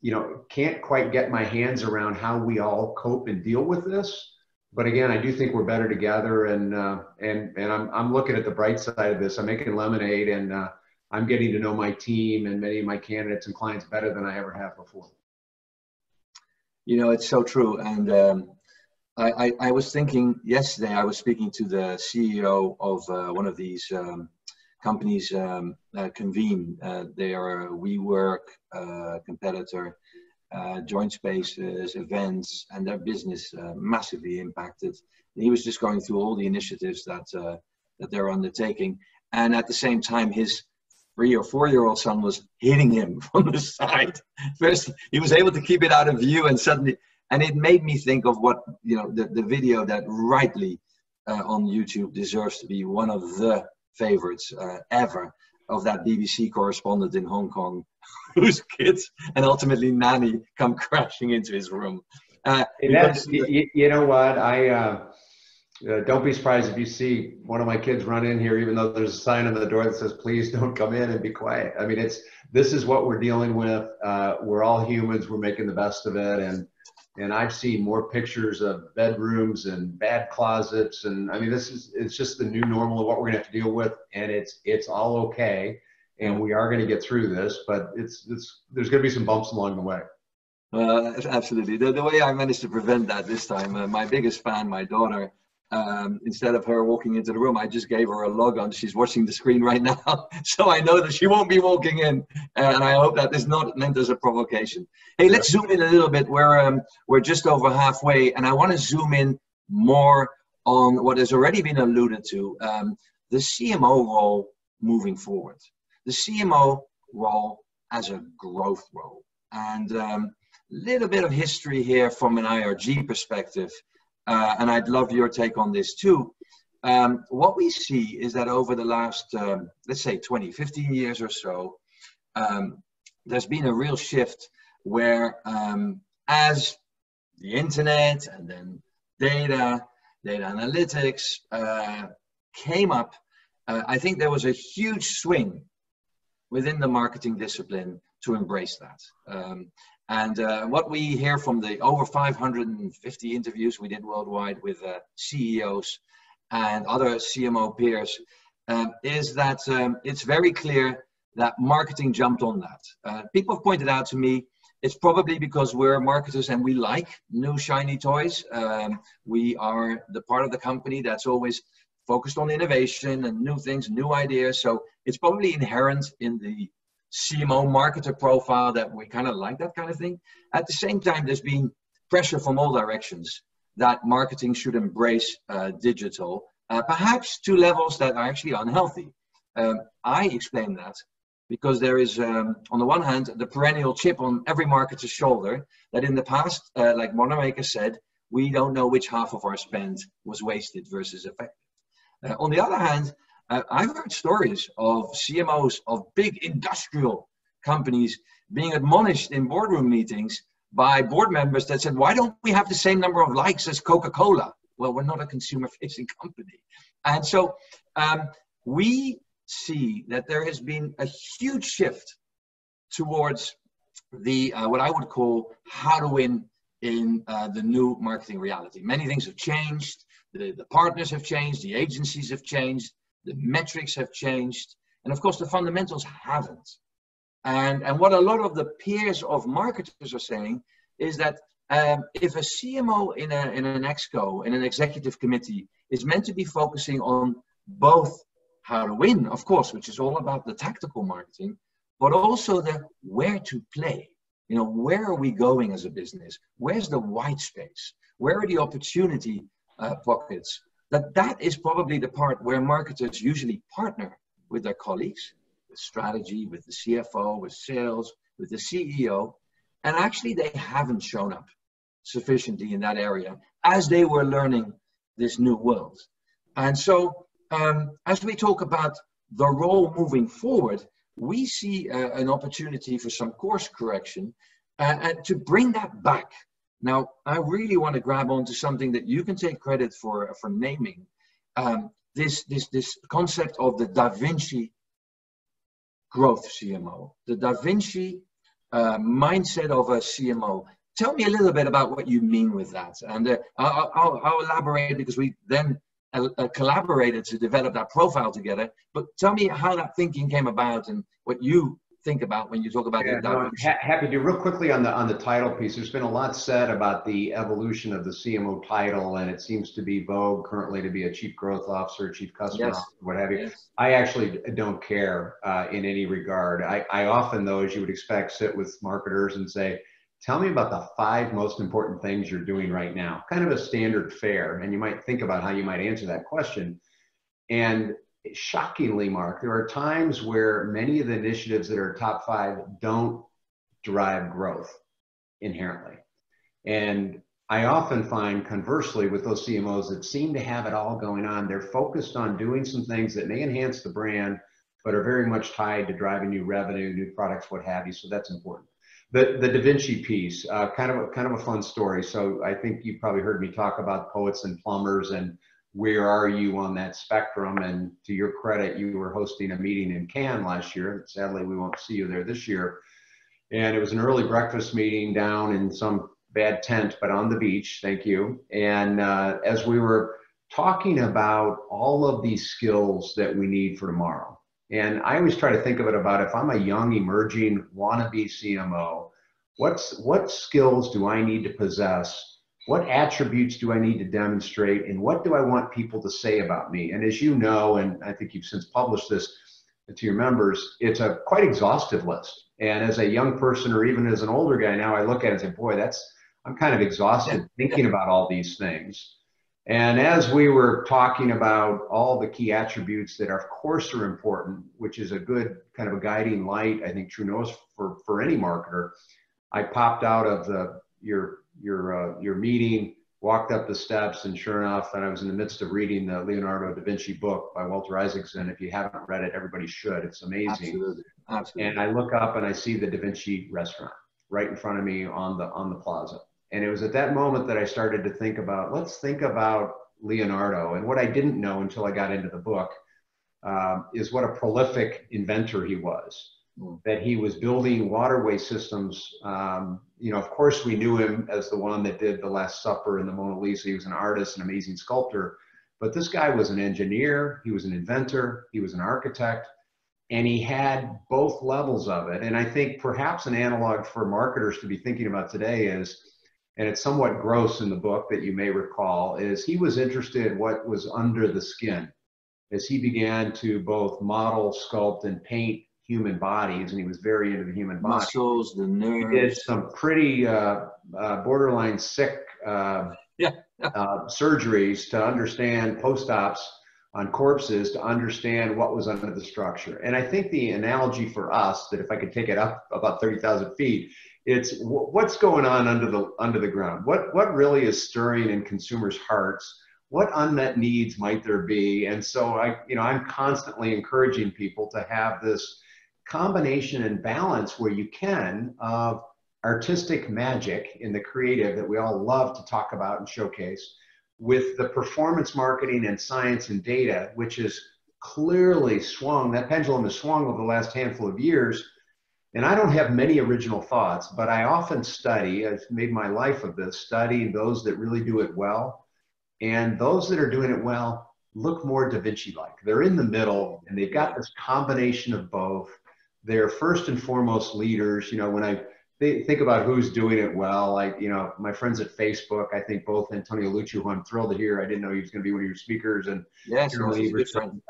you know, can't quite get my hands around how we all cope and deal with this. But again, I do think we're better together, and uh, and and I'm I'm looking at the bright side of this. I'm making lemonade, and uh, I'm getting to know my team and many of my candidates and clients better than I ever have before. You know, it's so true. And um, I, I, I, was thinking yesterday, I was speaking to the CEO of uh, one of these um, companies, um, uh, Convene. Uh, they are WeWork uh, competitor, uh, joint spaces, events, and their business uh, massively impacted. And he was just going through all the initiatives that, that they're undertaking. And at the same time, his three or four year old son was hitting him from the side. First, he was able to keep it out of view, and suddenly and it made me think of what you know the, the video that rightly uh, on youtube deserves to be one of the favorites uh, ever of that bbc correspondent in hong kong whose kids and ultimately nanny come crashing into his room. Uh, that's, you, you, know what? I uh, uh, don't be surprised if you see one of my kids run in here even though there's a sign on the door that says please don't come in and be quiet. I mean it's this is what we're dealing with uh, we're all humans we're making the best of it and and I've seen more pictures of bedrooms and bad closets. And I mean, this is, it's just the new normal of what we're gonna have to deal with. And it's, it's all okay. And we are gonna get through this, but it's, it's, there's gonna be some bumps along the way. Uh, absolutely. The, the way I managed to prevent that this time, uh, my biggest fan, my daughter, um, instead of her walking into the room, I just gave her a log on. She's watching the screen right now. so I know that she won't be walking in. And I hope that is not meant as a provocation. Hey, let's zoom in a little bit. We're, um, we're just over halfway. And I want to zoom in more on what has already been alluded to um, the CMO role moving forward. The CMO role as a growth role. And a um, little bit of history here from an IRG perspective uh, and I'd love your take on this too. Um, what we see is that over the last, um, let's say 20, 15 years or so, um, there's been a real shift where um, as the internet and then data, data analytics uh, came up, uh, I think there was a huge swing within the marketing discipline to embrace that. Um, and uh, what we hear from the over 550 interviews we did worldwide with uh, CEOs and other CMO peers um, is that um, it's very clear that marketing jumped on that. Uh, people have pointed out to me it's probably because we're marketers and we like new shiny toys. Um, we are the part of the company that's always focused on innovation and new things, new ideas. So it's probably inherent in the CMO marketer profile that we kind of like that kind of thing. At the same time, there's been pressure from all directions that marketing should embrace uh, digital, uh, perhaps to levels that are actually unhealthy. Um, I explain that because there is, um, on the one hand, the perennial chip on every marketer's shoulder that in the past, uh, like Wanamaker said, we don't know which half of our spend was wasted versus effective. Uh, on the other hand, uh, I've heard stories of CMOs of big industrial companies being admonished in boardroom meetings by board members that said, why don't we have the same number of likes as Coca-Cola? Well, we're not a consumer-facing company. And so um, we see that there has been a huge shift towards the uh, what I would call how to win in uh, the new marketing reality. Many things have changed. The, the partners have changed. The agencies have changed the metrics have changed, and of course the fundamentals haven't. And, and what a lot of the peers of marketers are saying is that um, if a CMO in, a, in an exco, in an executive committee, is meant to be focusing on both how to win, of course, which is all about the tactical marketing, but also the where to play. You know, where are we going as a business? Where's the white space? Where are the opportunity uh, pockets? That that is probably the part where marketers usually partner with their colleagues, with strategy, with the CFO, with sales, with the CEO, and actually they haven't shown up sufficiently in that area as they were learning this new world. And so, um, as we talk about the role moving forward, we see uh, an opportunity for some course correction uh, and to bring that back now, I really want to grab onto something that you can take credit for for naming. Um, this this this concept of the Da Vinci growth CMO, the Da Vinci uh, mindset of a CMO. Tell me a little bit about what you mean with that, and uh, I'll, I'll, I'll, elaborate because we then uh, uh, collaborated to develop that profile together. But tell me how that thinking came about and what you think about when you talk about yeah, no, ha- happy to. Real quickly on the on the title piece there's been a lot said about the evolution of the cmo title and it seems to be vogue currently to be a chief growth officer chief customer yes. officer what have you. Yes. i actually don't care uh, in any regard. I, I often though as you would expect sit with marketers and say tell me about the five most important things you're doing right now. Kind of a standard fare and you might think about how you might answer that question. And shockingly, Mark, there are times where many of the initiatives that are top five don't drive growth inherently. And I often find conversely with those CMOs that seem to have it all going on, they're focused on doing some things that may enhance the brand, but are very much tied to driving new revenue, new products, what have you. So that's important. The, the Da Vinci piece, uh, kind of a, kind of a fun story. So I think you probably heard me talk about poets and plumbers and where are you on that spectrum? And to your credit, you were hosting a meeting in Cannes last year. Sadly, we won't see you there this year. And it was an early breakfast meeting down in some bad tent, but on the beach. Thank you. And uh, as we were talking about all of these skills that we need for tomorrow, and I always try to think of it about if I'm a young, emerging wannabe CMO, what's what skills do I need to possess what attributes do I need to demonstrate and what do I want people to say about me? And as you know, and I think you've since published this to your members, it's a quite exhaustive list. And as a young person or even as an older guy now, I look at it and say, boy, that's, I'm kind of exhausted thinking about all these things. And as we were talking about all the key attributes that, are, of course, are important, which is a good kind of a guiding light, I think, true knows for, for any marketer, I popped out of the your your uh, your meeting, walked up the steps, and sure enough, and I was in the midst of reading the Leonardo da Vinci book by Walter Isaacson. If you haven't read it, everybody should. It's amazing. Absolutely. Absolutely. And I look up and I see the Da Vinci restaurant right in front of me on the on the plaza. And it was at that moment that I started to think about let's think about Leonardo. And what I didn't know until I got into the book uh, is what a prolific inventor he was that he was building waterway systems. Um, you know, of course, we knew him as the one that did the Last Supper and the Mona Lisa. He was an artist, an amazing sculptor. But this guy was an engineer, he was an inventor, he was an architect, and he had both levels of it. And I think perhaps an analog for marketers to be thinking about today is, and it's somewhat gross in the book that you may recall, is he was interested in what was under the skin as he began to both model, sculpt, and paint human bodies, and he was very into the human body. Muscles, the nerves. He did some pretty uh, uh, borderline sick uh, yeah. Uh, surgeries to understand post-ops on corpses to understand what was under the structure. And I think the analogy for us, that if I could take it up about 30,000 feet, it's what's going on under the under the ground. What what really is stirring in consumers' hearts? What unmet needs might there be? And so I, you know, I'm constantly encouraging people to have this combination and balance where you can of artistic magic in the creative that we all love to talk about and showcase with the performance marketing and science and data, which is clearly swung, that pendulum has swung over the last handful of years. And I don't have many original thoughts, but I often study, I've made my life of this, study those that really do it well. And those that are doing it well look more Da Vinci like. They're in the middle and they've got this combination of both they're first and foremost leaders. You know, when I think about who's doing it well, like, you know, my friends at Facebook, I think both Antonio Lucio, who I'm thrilled to hear, I didn't know he was going to be one of your speakers, and yes,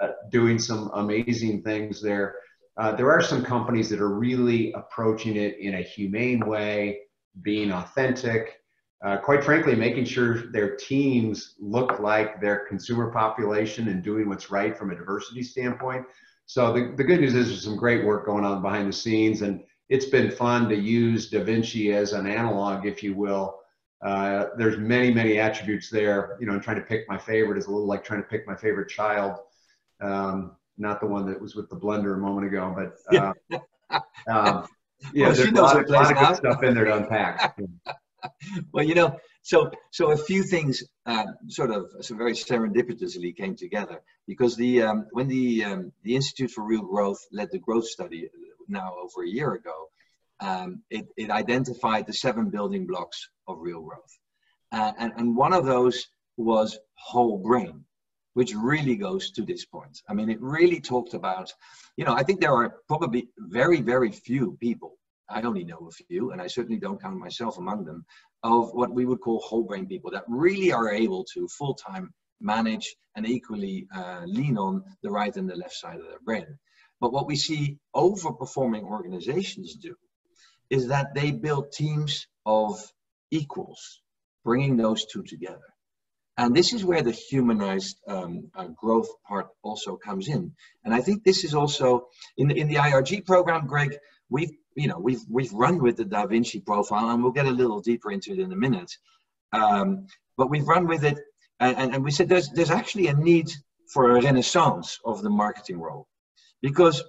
uh, doing some amazing things there. Uh, there are some companies that are really approaching it in a humane way, being authentic, uh, quite frankly, making sure their teams look like their consumer population and doing what's right from a diversity standpoint. So the, the good news is there's some great work going on behind the scenes, and it's been fun to use Da Vinci as an analog, if you will. Uh, there's many, many attributes there. You know, I'm trying to pick my favorite is a little like trying to pick my favorite child. Um, not the one that was with the blender a moment ago, but uh, um, yeah, well, there's a lot, of, lot of good stuff in there to unpack. well, you know, so so a few things uh, sort of so very serendipitously came together because the um, when the um, the Institute for Real Growth led the growth study now over a year ago, um, it, it identified the seven building blocks of real growth, uh, and and one of those was whole brain. which really goes to this point. I mean, it really talked about, you know, I think there are probably very, very few people, I only know a few, and I certainly don't count myself among them, of what we would call whole brain people that really are able to full time manage and equally uh, lean on the right and the left side of their brain. But what we see overperforming organizations do is that they build teams of equals, bringing those two together. And this is where the humanized um, uh, growth part also comes in. And I think this is also in the, in the IRG program, Greg. We've you know we've we've run with the Da Vinci profile, and we'll get a little deeper into it in a minute. Um, but we've run with it, and, and we said there's there's actually a need for a renaissance of the marketing role, because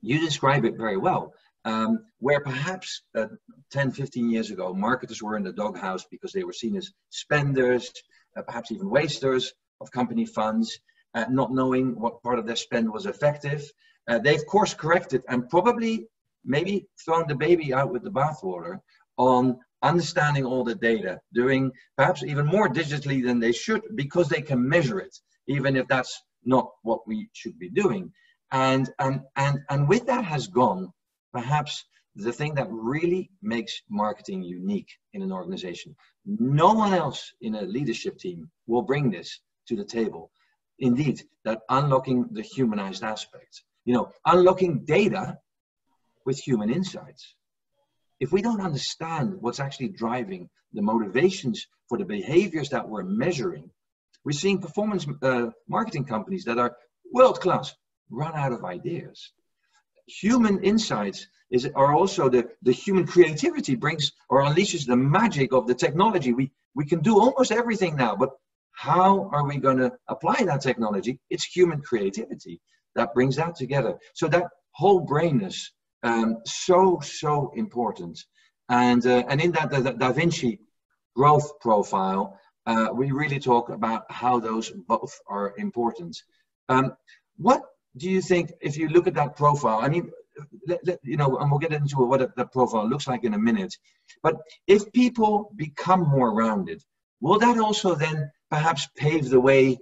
you describe it very well. Um, where perhaps uh, 10, 15 years ago, marketers were in the doghouse because they were seen as spenders, uh, perhaps even wasters of company funds, uh, not knowing what part of their spend was effective. Uh, they've course corrected and probably maybe throwing the baby out with the bathwater on understanding all the data, doing perhaps even more digitally than they should because they can measure it, even if that's not what we should be doing. And, and, and, and with that has gone perhaps the thing that really makes marketing unique in an organization. No one else in a leadership team will bring this to the table. Indeed, that unlocking the humanized aspect, you know, unlocking data with human insights. If we don't understand what's actually driving the motivations for the behaviors that we're measuring, we're seeing performance uh, marketing companies that are world class run out of ideas. Human insights is are also the, the human creativity brings or unleashes the magic of the technology. We, we can do almost everything now, but how are we going to apply that technology? It's human creativity that brings that together. So that whole brainness, um, so, so important. And, uh, and in that da, da Vinci growth profile, uh, we really talk about how those both are important. Um, what do you think, if you look at that profile, I mean, let, let, you know, and we'll get into what that profile looks like in a minute. But if people become more rounded, will that also then perhaps pave the way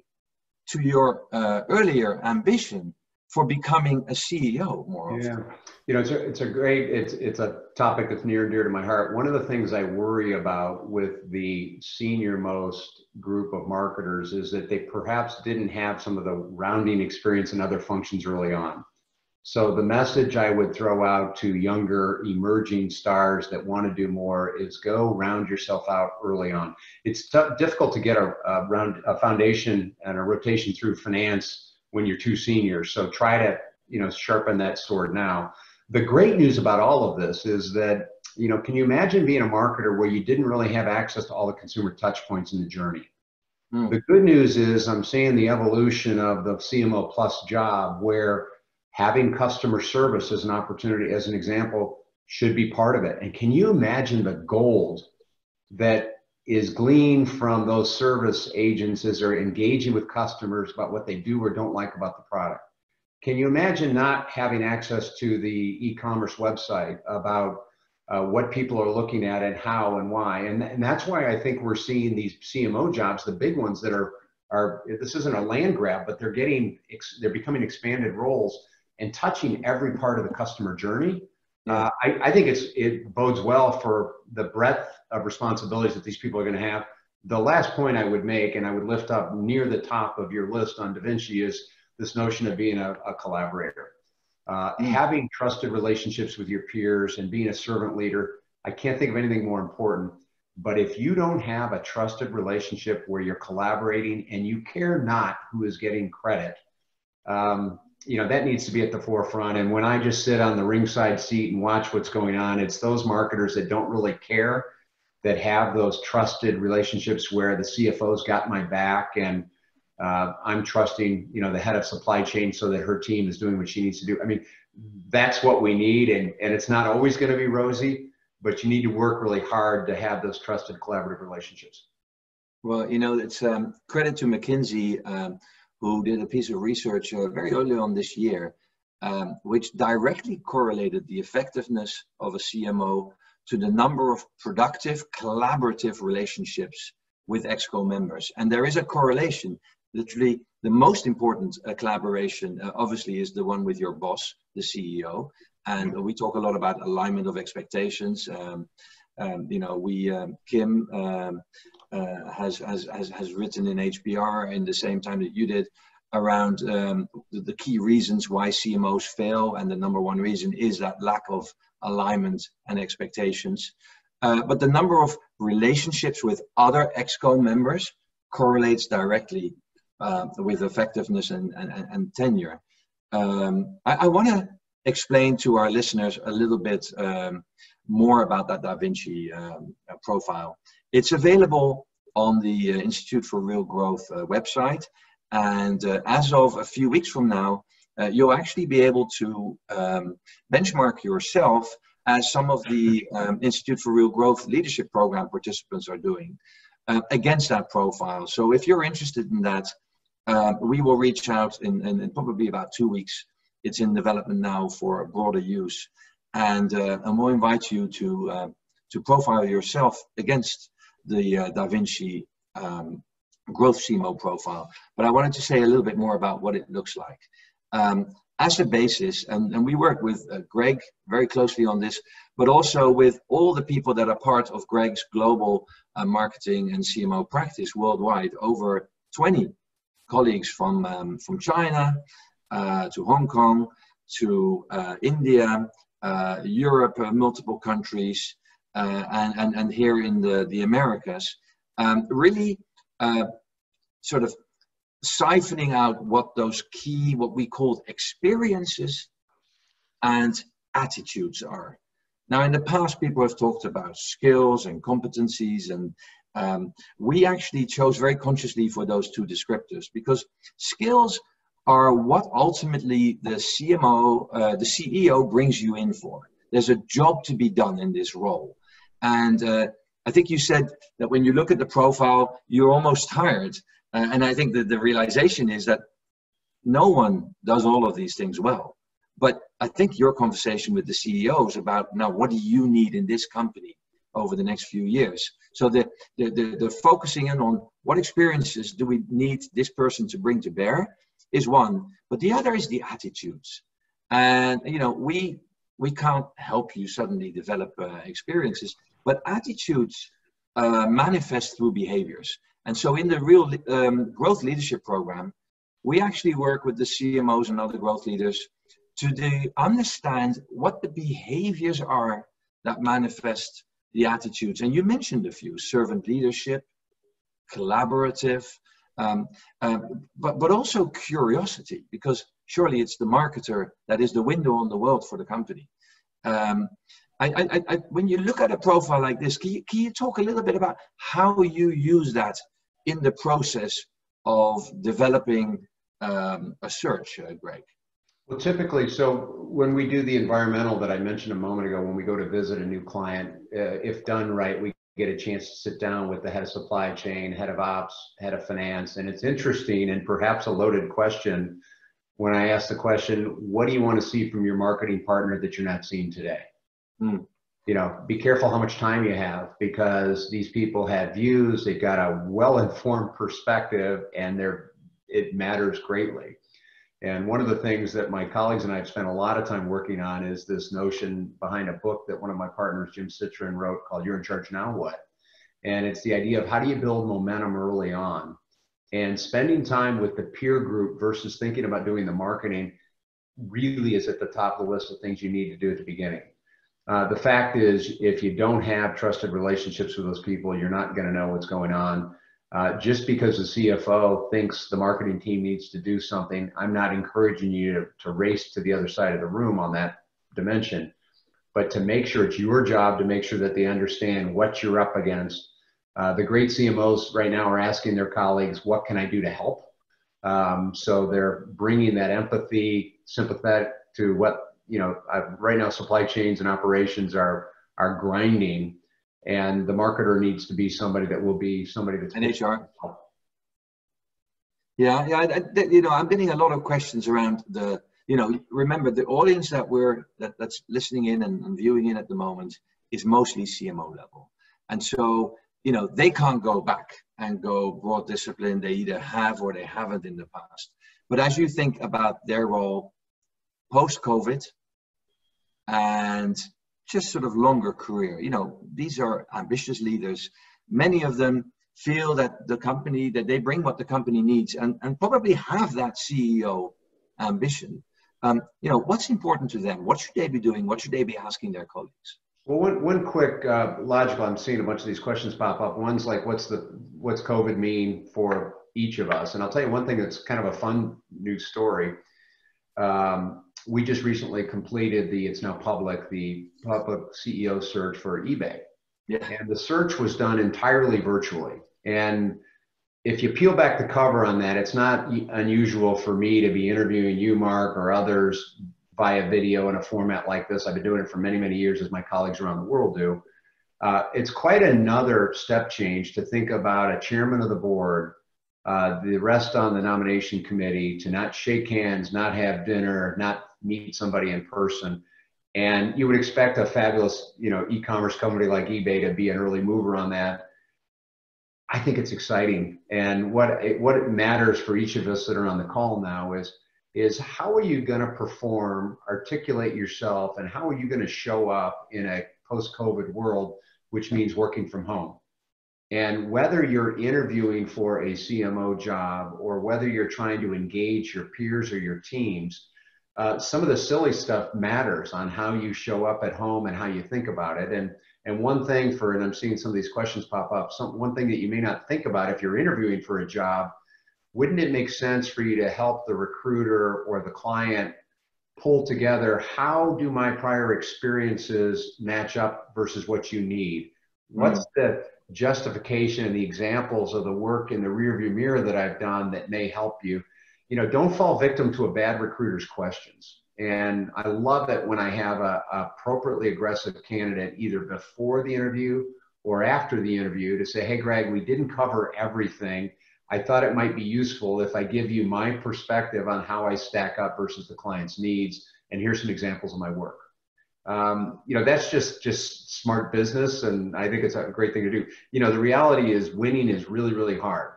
to your uh, earlier ambition for becoming a CEO more? Yeah, you know, it's a, it's a great, it's, it's a topic that's near and dear to my heart. One of the things I worry about with the senior most group of marketers is that they perhaps didn't have some of the rounding experience in other functions early on. So the message I would throw out to younger emerging stars that want to do more is go round yourself out early on. It's t- difficult to get a, a, round, a foundation and a rotation through finance when you're too senior. So try to you know sharpen that sword now. The great news about all of this is that you know can you imagine being a marketer where you didn't really have access to all the consumer touch points in the journey? Mm. The good news is I'm seeing the evolution of the CMO plus job where having customer service as an opportunity, as an example, should be part of it. And can you imagine the gold that is gleaned from those service agents as they're engaging with customers about what they do or don't like about the product? Can you imagine not having access to the e-commerce website about uh, what people are looking at and how and why? And, and that's why I think we're seeing these CMO jobs, the big ones that are are this isn't a land grab, but they're getting they're becoming expanded roles and touching every part of the customer journey. Uh, I, I, think it's it bodes well for the breadth of responsibilities that these people are going to have. The last point I would make, and I would lift up near the top of your list on Da Vinci, is this notion of being a, a collaborator. Uh, mm. Having trusted relationships with your peers and being a servant leader, I can't think of anything more important. But if you don't have a trusted relationship where you're collaborating and you care not who is getting credit, um, you know that needs to be at the forefront. And when i just sit on the ringside seat and watch what's going on it's those marketers that don't really care that have those trusted relationships where the cfo's got my back and uh, i'm trusting you know the head of supply chain so that her team is doing what she needs to do. I mean that's what we need. And, and it's not always going to be rosy but you need to work really hard to have those trusted collaborative relationships. Well you know it's um, credit to mckinsey um, who did a piece of research uh, very early on this year, um, which directly correlated the effectiveness of a CMO to the number of productive collaborative relationships with ExCo members. And there is a correlation. Literally, The most important uh, collaboration, uh, obviously, is the one with your boss, the CEO. And we talk a lot about alignment of expectations. Um, um, you know, we um, Kim um, uh, has, has has has written in HBR in the same time that you did around um, the, the, key reasons why CMOs fail, and the number one reason is that lack of alignment and expectations. Uh, but the number of relationships with other ExCo members correlates directly uh, with effectiveness and, and, and tenure. Um, I, I want to explain to our listeners a little bit um, more about that Da Vinci um, profile. It's available on the uh, Institute for Real Growth uh, website. And uh, as of a few weeks from now, uh, you'll actually be able to um, benchmark yourself as some of the um, Institute for Real Growth Leadership Program participants are doing uh, against that profile. So if you're interested in that, uh, we will reach out in, in, in, probably about two weeks. It's in development now for a broader use. And, uh, and we'll invite you to, uh, to profile yourself against the uh, Da Vinci um, growth CMO profile. But I wanted to say a little bit more about what it looks like. Um, as a basis, and, and we work with uh, Greg very closely on this, but also with all the people that are part of Greg's global uh, marketing and CMO practice worldwide, over 20 colleagues from, um, from China uh, to Hong Kong to India, uh, Europe, uh, multiple countries, and, and, and here in the, the Americas, um, really sort of siphoning out what those key, what we call experiences and attitudes are. Now, in the past, people have talked about skills and competencies, and um, we actually chose very consciously for those two descriptors because skills are what ultimately the CMO, uh, the CEO brings you in for. There's a job to be done in this role. And uh, I think you said that when you look at the profile, you're almost tired uh, and I think that the realization is that no one does all of these things well. But I think your conversation with the CEOs about now what do you need in this company over the next few years. So the, the, the, the focusing in on what experiences do we need this person to bring to bear is one, but the other is the attitudes. And you know, we we can't help you suddenly develop uh, experiences, but attitudes uh, manifest through behaviors. And so in the real um, growth leadership program, we actually work with the CMOs and other growth leaders to understand what the behaviors are that manifest the attitudes. And you mentioned a few, servant leadership, collaborative, um, um, but, but also curiosity, because surely it's the marketer that is the window on the world for the company. Um, I, I, I, when you look at a profile like this, can you, can you talk a little bit about how you use that in the process of developing um, a search, uh, Greg? Well, typically, so when we do the environmental that I mentioned a moment ago, when we go to visit a new client, uh, if done right, we get a chance to sit down with the head of supply chain, head of ops, head of finance. And it's interesting and perhaps a loaded question when I ask the question, what do you want to see from your marketing partner that you're not seeing today? Mm you know, be careful how much time you have because these people have views, they've got a well-informed perspective, and they're it matters greatly. And one of the things that my colleagues and I have spent a lot of time working on is this notion behind a book that one of my partners, Jim Citrin, wrote called You're in Charge Now What? And it's the idea of how do you build momentum early on? And spending time with the peer group versus thinking about doing the marketing really is at the top of the list of things you need to do at the beginning. Uh, the fact is, if you don't have trusted relationships with those people, you're not going to know what's going on. Uh, just because the CFO thinks the marketing team needs to do something, I'm not encouraging you to, to race to the other side of the room on that dimension, but to make sure it's your job to make sure that they understand what you're up against. Uh, the great CMOs right now are asking their colleagues, what can I do to help? Um, so they're bringing that empathy, sympathetic to what you know, I've, right now supply chains and operations are are grinding, and the marketer needs to be somebody that will be somebody that's and HR. Yeah, yeah, I, I, you know, I'm getting a lot of questions around the, you know, remember the audience that we're that, that's listening in and, and viewing in at the moment is mostly CMO level, and so you know, they can't go back and go broad discipline. They either have or they haven't in the past. But as you think about their role post COVID and just sort of longer career, you know, these are ambitious leaders. Many of them feel that the company, that they bring what the company needs and, and probably have that CEO ambition. Um, you know, what's important to them? What should they be doing? What should they be asking their colleagues? Well, one, one quick uh, logical, I'm seeing a bunch of these questions pop up. One's like, what's the what's COVID mean for each of us? And I'll tell you one thing that's kind of a fun news story. Um, we just recently completed the, it's now public, the public CEO search for eBay. Yeah. And the search was done entirely virtually. And if you peel back the cover on that, it's not unusual for me to be interviewing you, Mark, or others via video in a format like this. I've been doing it for many, many years, as my colleagues around the world do. Uh, it's quite another step change to think about a chairman of the board, uh, the rest on the nomination committee, to not shake hands, not have dinner, not meet somebody in person. And you would expect a fabulous, you know, e-commerce company like eBay to be an early mover on that. I think it's exciting. And what it, what it matters for each of us that are on the call now is is how are you going to perform, articulate yourself, and how are you going to show up in a post COVID world, which means working from home? And whether you're interviewing for a CMO job or whether you're trying to engage your peers or your teams, uh, some of the silly stuff matters on how you show up at home and how you think about it. And and one thing for, and I'm seeing some of these questions pop up. Some one thing that you may not think about if you're interviewing for a job wouldn't it make sense for you to help the recruiter or the client pull together how do my prior experiences match up versus what you need? What's mm-hmm. the justification and the examples of the work in the rearview mirror that I've done that may help you? You know, don't fall victim to a bad recruiter's questions. And I love it when I have a, appropriately aggressive candidate either before the interview or after the interview to say, hey, Greg, we didn't cover everything I thought it might be useful if I give you my perspective on how I stack up versus the client's needs. And here's some examples of my work. Um, you know, that's just just smart business, and I think it's a great thing to do. You know, the reality is winning is really really hard.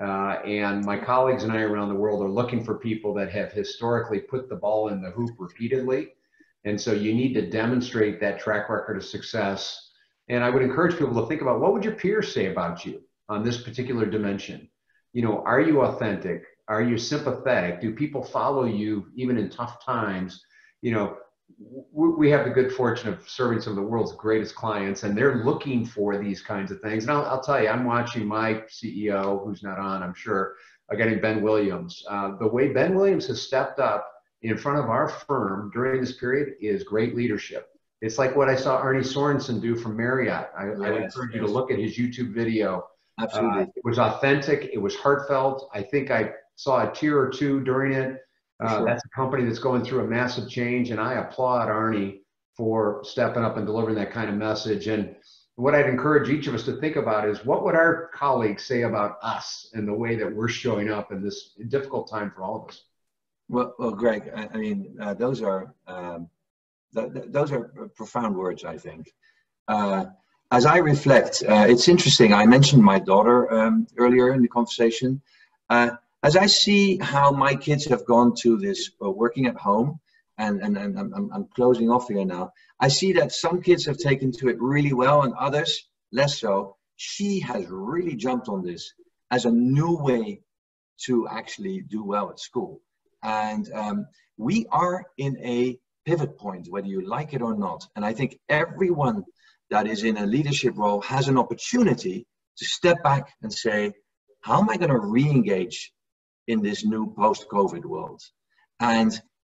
Uh, and my colleagues and I around the world are looking for people that have historically put the ball in the hoop repeatedly. And so you need to demonstrate that track record of success. And I would encourage people to think about what would your peers say about you? on this particular dimension? You know, are you authentic? Are you sympathetic? Do people follow you even in tough times? You know, we have the good fortune of serving some of the world's greatest clients, and they're looking for these kinds of things. And I'll, I'll tell you, I'm watching my CEO, who's not on, I'm sure, a guy named Ben Williams. Uh, the way Ben Williams has stepped up in front of our firm during this period is great leadership. It's like what I saw Arne Sorenson do from Marriott. I, yes, I would encourage yes. you to look at his YouTube video Absolutely. Uh, it was authentic. It was heartfelt. I think I saw a tear or two during it. Uh, sure. That's a company that's going through a massive change, and I applaud Arne for stepping up and delivering that kind of message. And what I'd encourage each of us to think about is what would our colleagues say about us and the way that we're showing up in this difficult time for all of us? Well, well Greg, I, I mean, uh, those are um, th- th- those are profound words. I think. Uh, as I reflect, uh, it's interesting. I mentioned my daughter um, earlier in the conversation. As I see how my kids have gone to this uh, working at home, and, and, and I'm, I'm, closing off here now, I see that some kids have taken to it really well and others less so. She has really jumped on this as a new way to actually do well at school. And um, we are in a pivot point, whether you like it or not. And I think everyone that is in a leadership role has an opportunity to step back and say, how am I going to re-engage in this new post-COVID world? And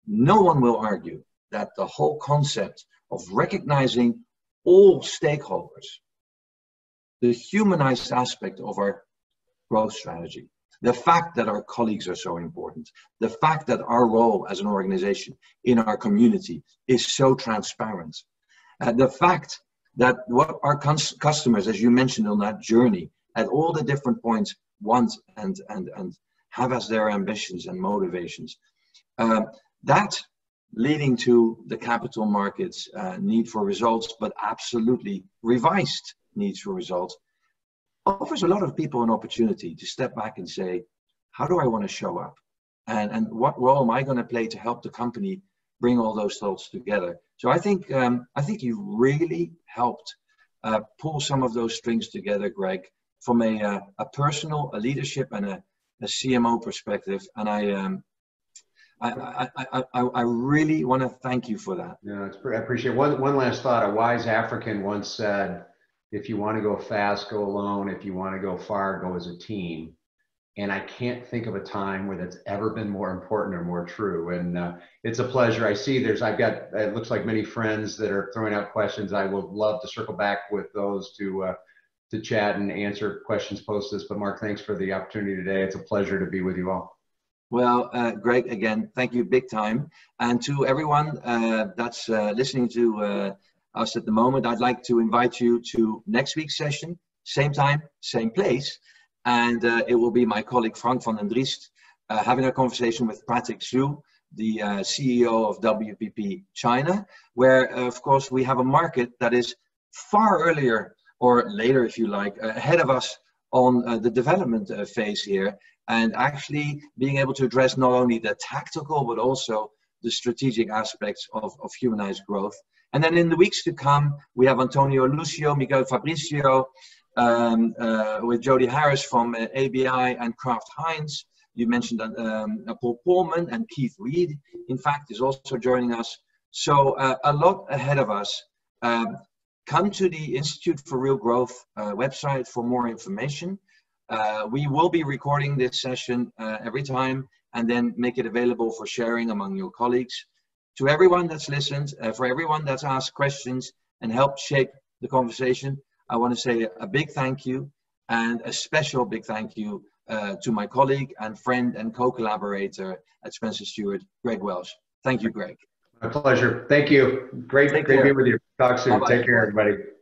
no one will argue that the whole concept of recognizing all stakeholders, the humanized aspect of our growth strategy, the fact that our colleagues are so important, the fact that our role as an organization in our community is so transparent, uh, the fact that what our customers, as you mentioned on that journey, at all the different points, want and and and have as their ambitions and motivations. Uh, that leading to the capital markets uh, need for results, but absolutely revised needs for results. offers a lot of people an opportunity to step back and say, how do I want to show up? And, and what role am I going to play to help the company bring all those thoughts together? So I think, um, I think you've really helped uh, pull some of those strings together, Greg, from a, uh, a personal, a leadership, and a, a CMO perspective. And I, um, I, I, I, I really want to thank you for that. Yeah, I appreciate it. One, one last thought. A wise African once said, if you want to go fast, go alone. If you want to go far, go as a team. And I can't think of a time where that's ever been more important or more true. And uh, it's a pleasure. I see there's, I've got, it looks like many friends that are throwing out questions. I would love to circle back with those to, uh, to chat and answer questions post this. But Marc, thanks for the opportunity today. It's a pleasure to be with you all. Well, uh, Greg, again, thank you big time. And to everyone uh, that's uh, listening to uh, us at the moment, I'd like to invite you to next week's session, same time, same place. And uh, it will be my colleague Frank van den Driest uh, having a conversation with Patrick Xu, the CEO of WPP China, where, of course, we have a market that is far earlier or later, if you like, ahead of us on the development phase here and actually being able to address not only the tactical but also the strategic aspects of, of humanized growth. And then in the weeks to come, we have Antonio Lucio, Miguel Patricio, um, uh, with Jody Harris from uh, ABI and Kraft Heinz. You mentioned um, Paul Polman and Keith Weed, in fact, is also joining us. So uh, a lot ahead of us. Um, come to the Institute for Real Growth uh, website for more information. Uh, we will be recording this session uh, every time and then make it available for sharing among your colleagues. To everyone that's listened, uh, for everyone that's asked questions and helped shape the conversation, I want to say a big thank you and a special big thank you uh, to my colleague and friend and co-collaborator at Spencer Stuart, Greg Welch. Thank you, Greg. My pleasure. Thank you. Great, Take great care. being with you. Talk soon. Bye -bye. Take care, everybody.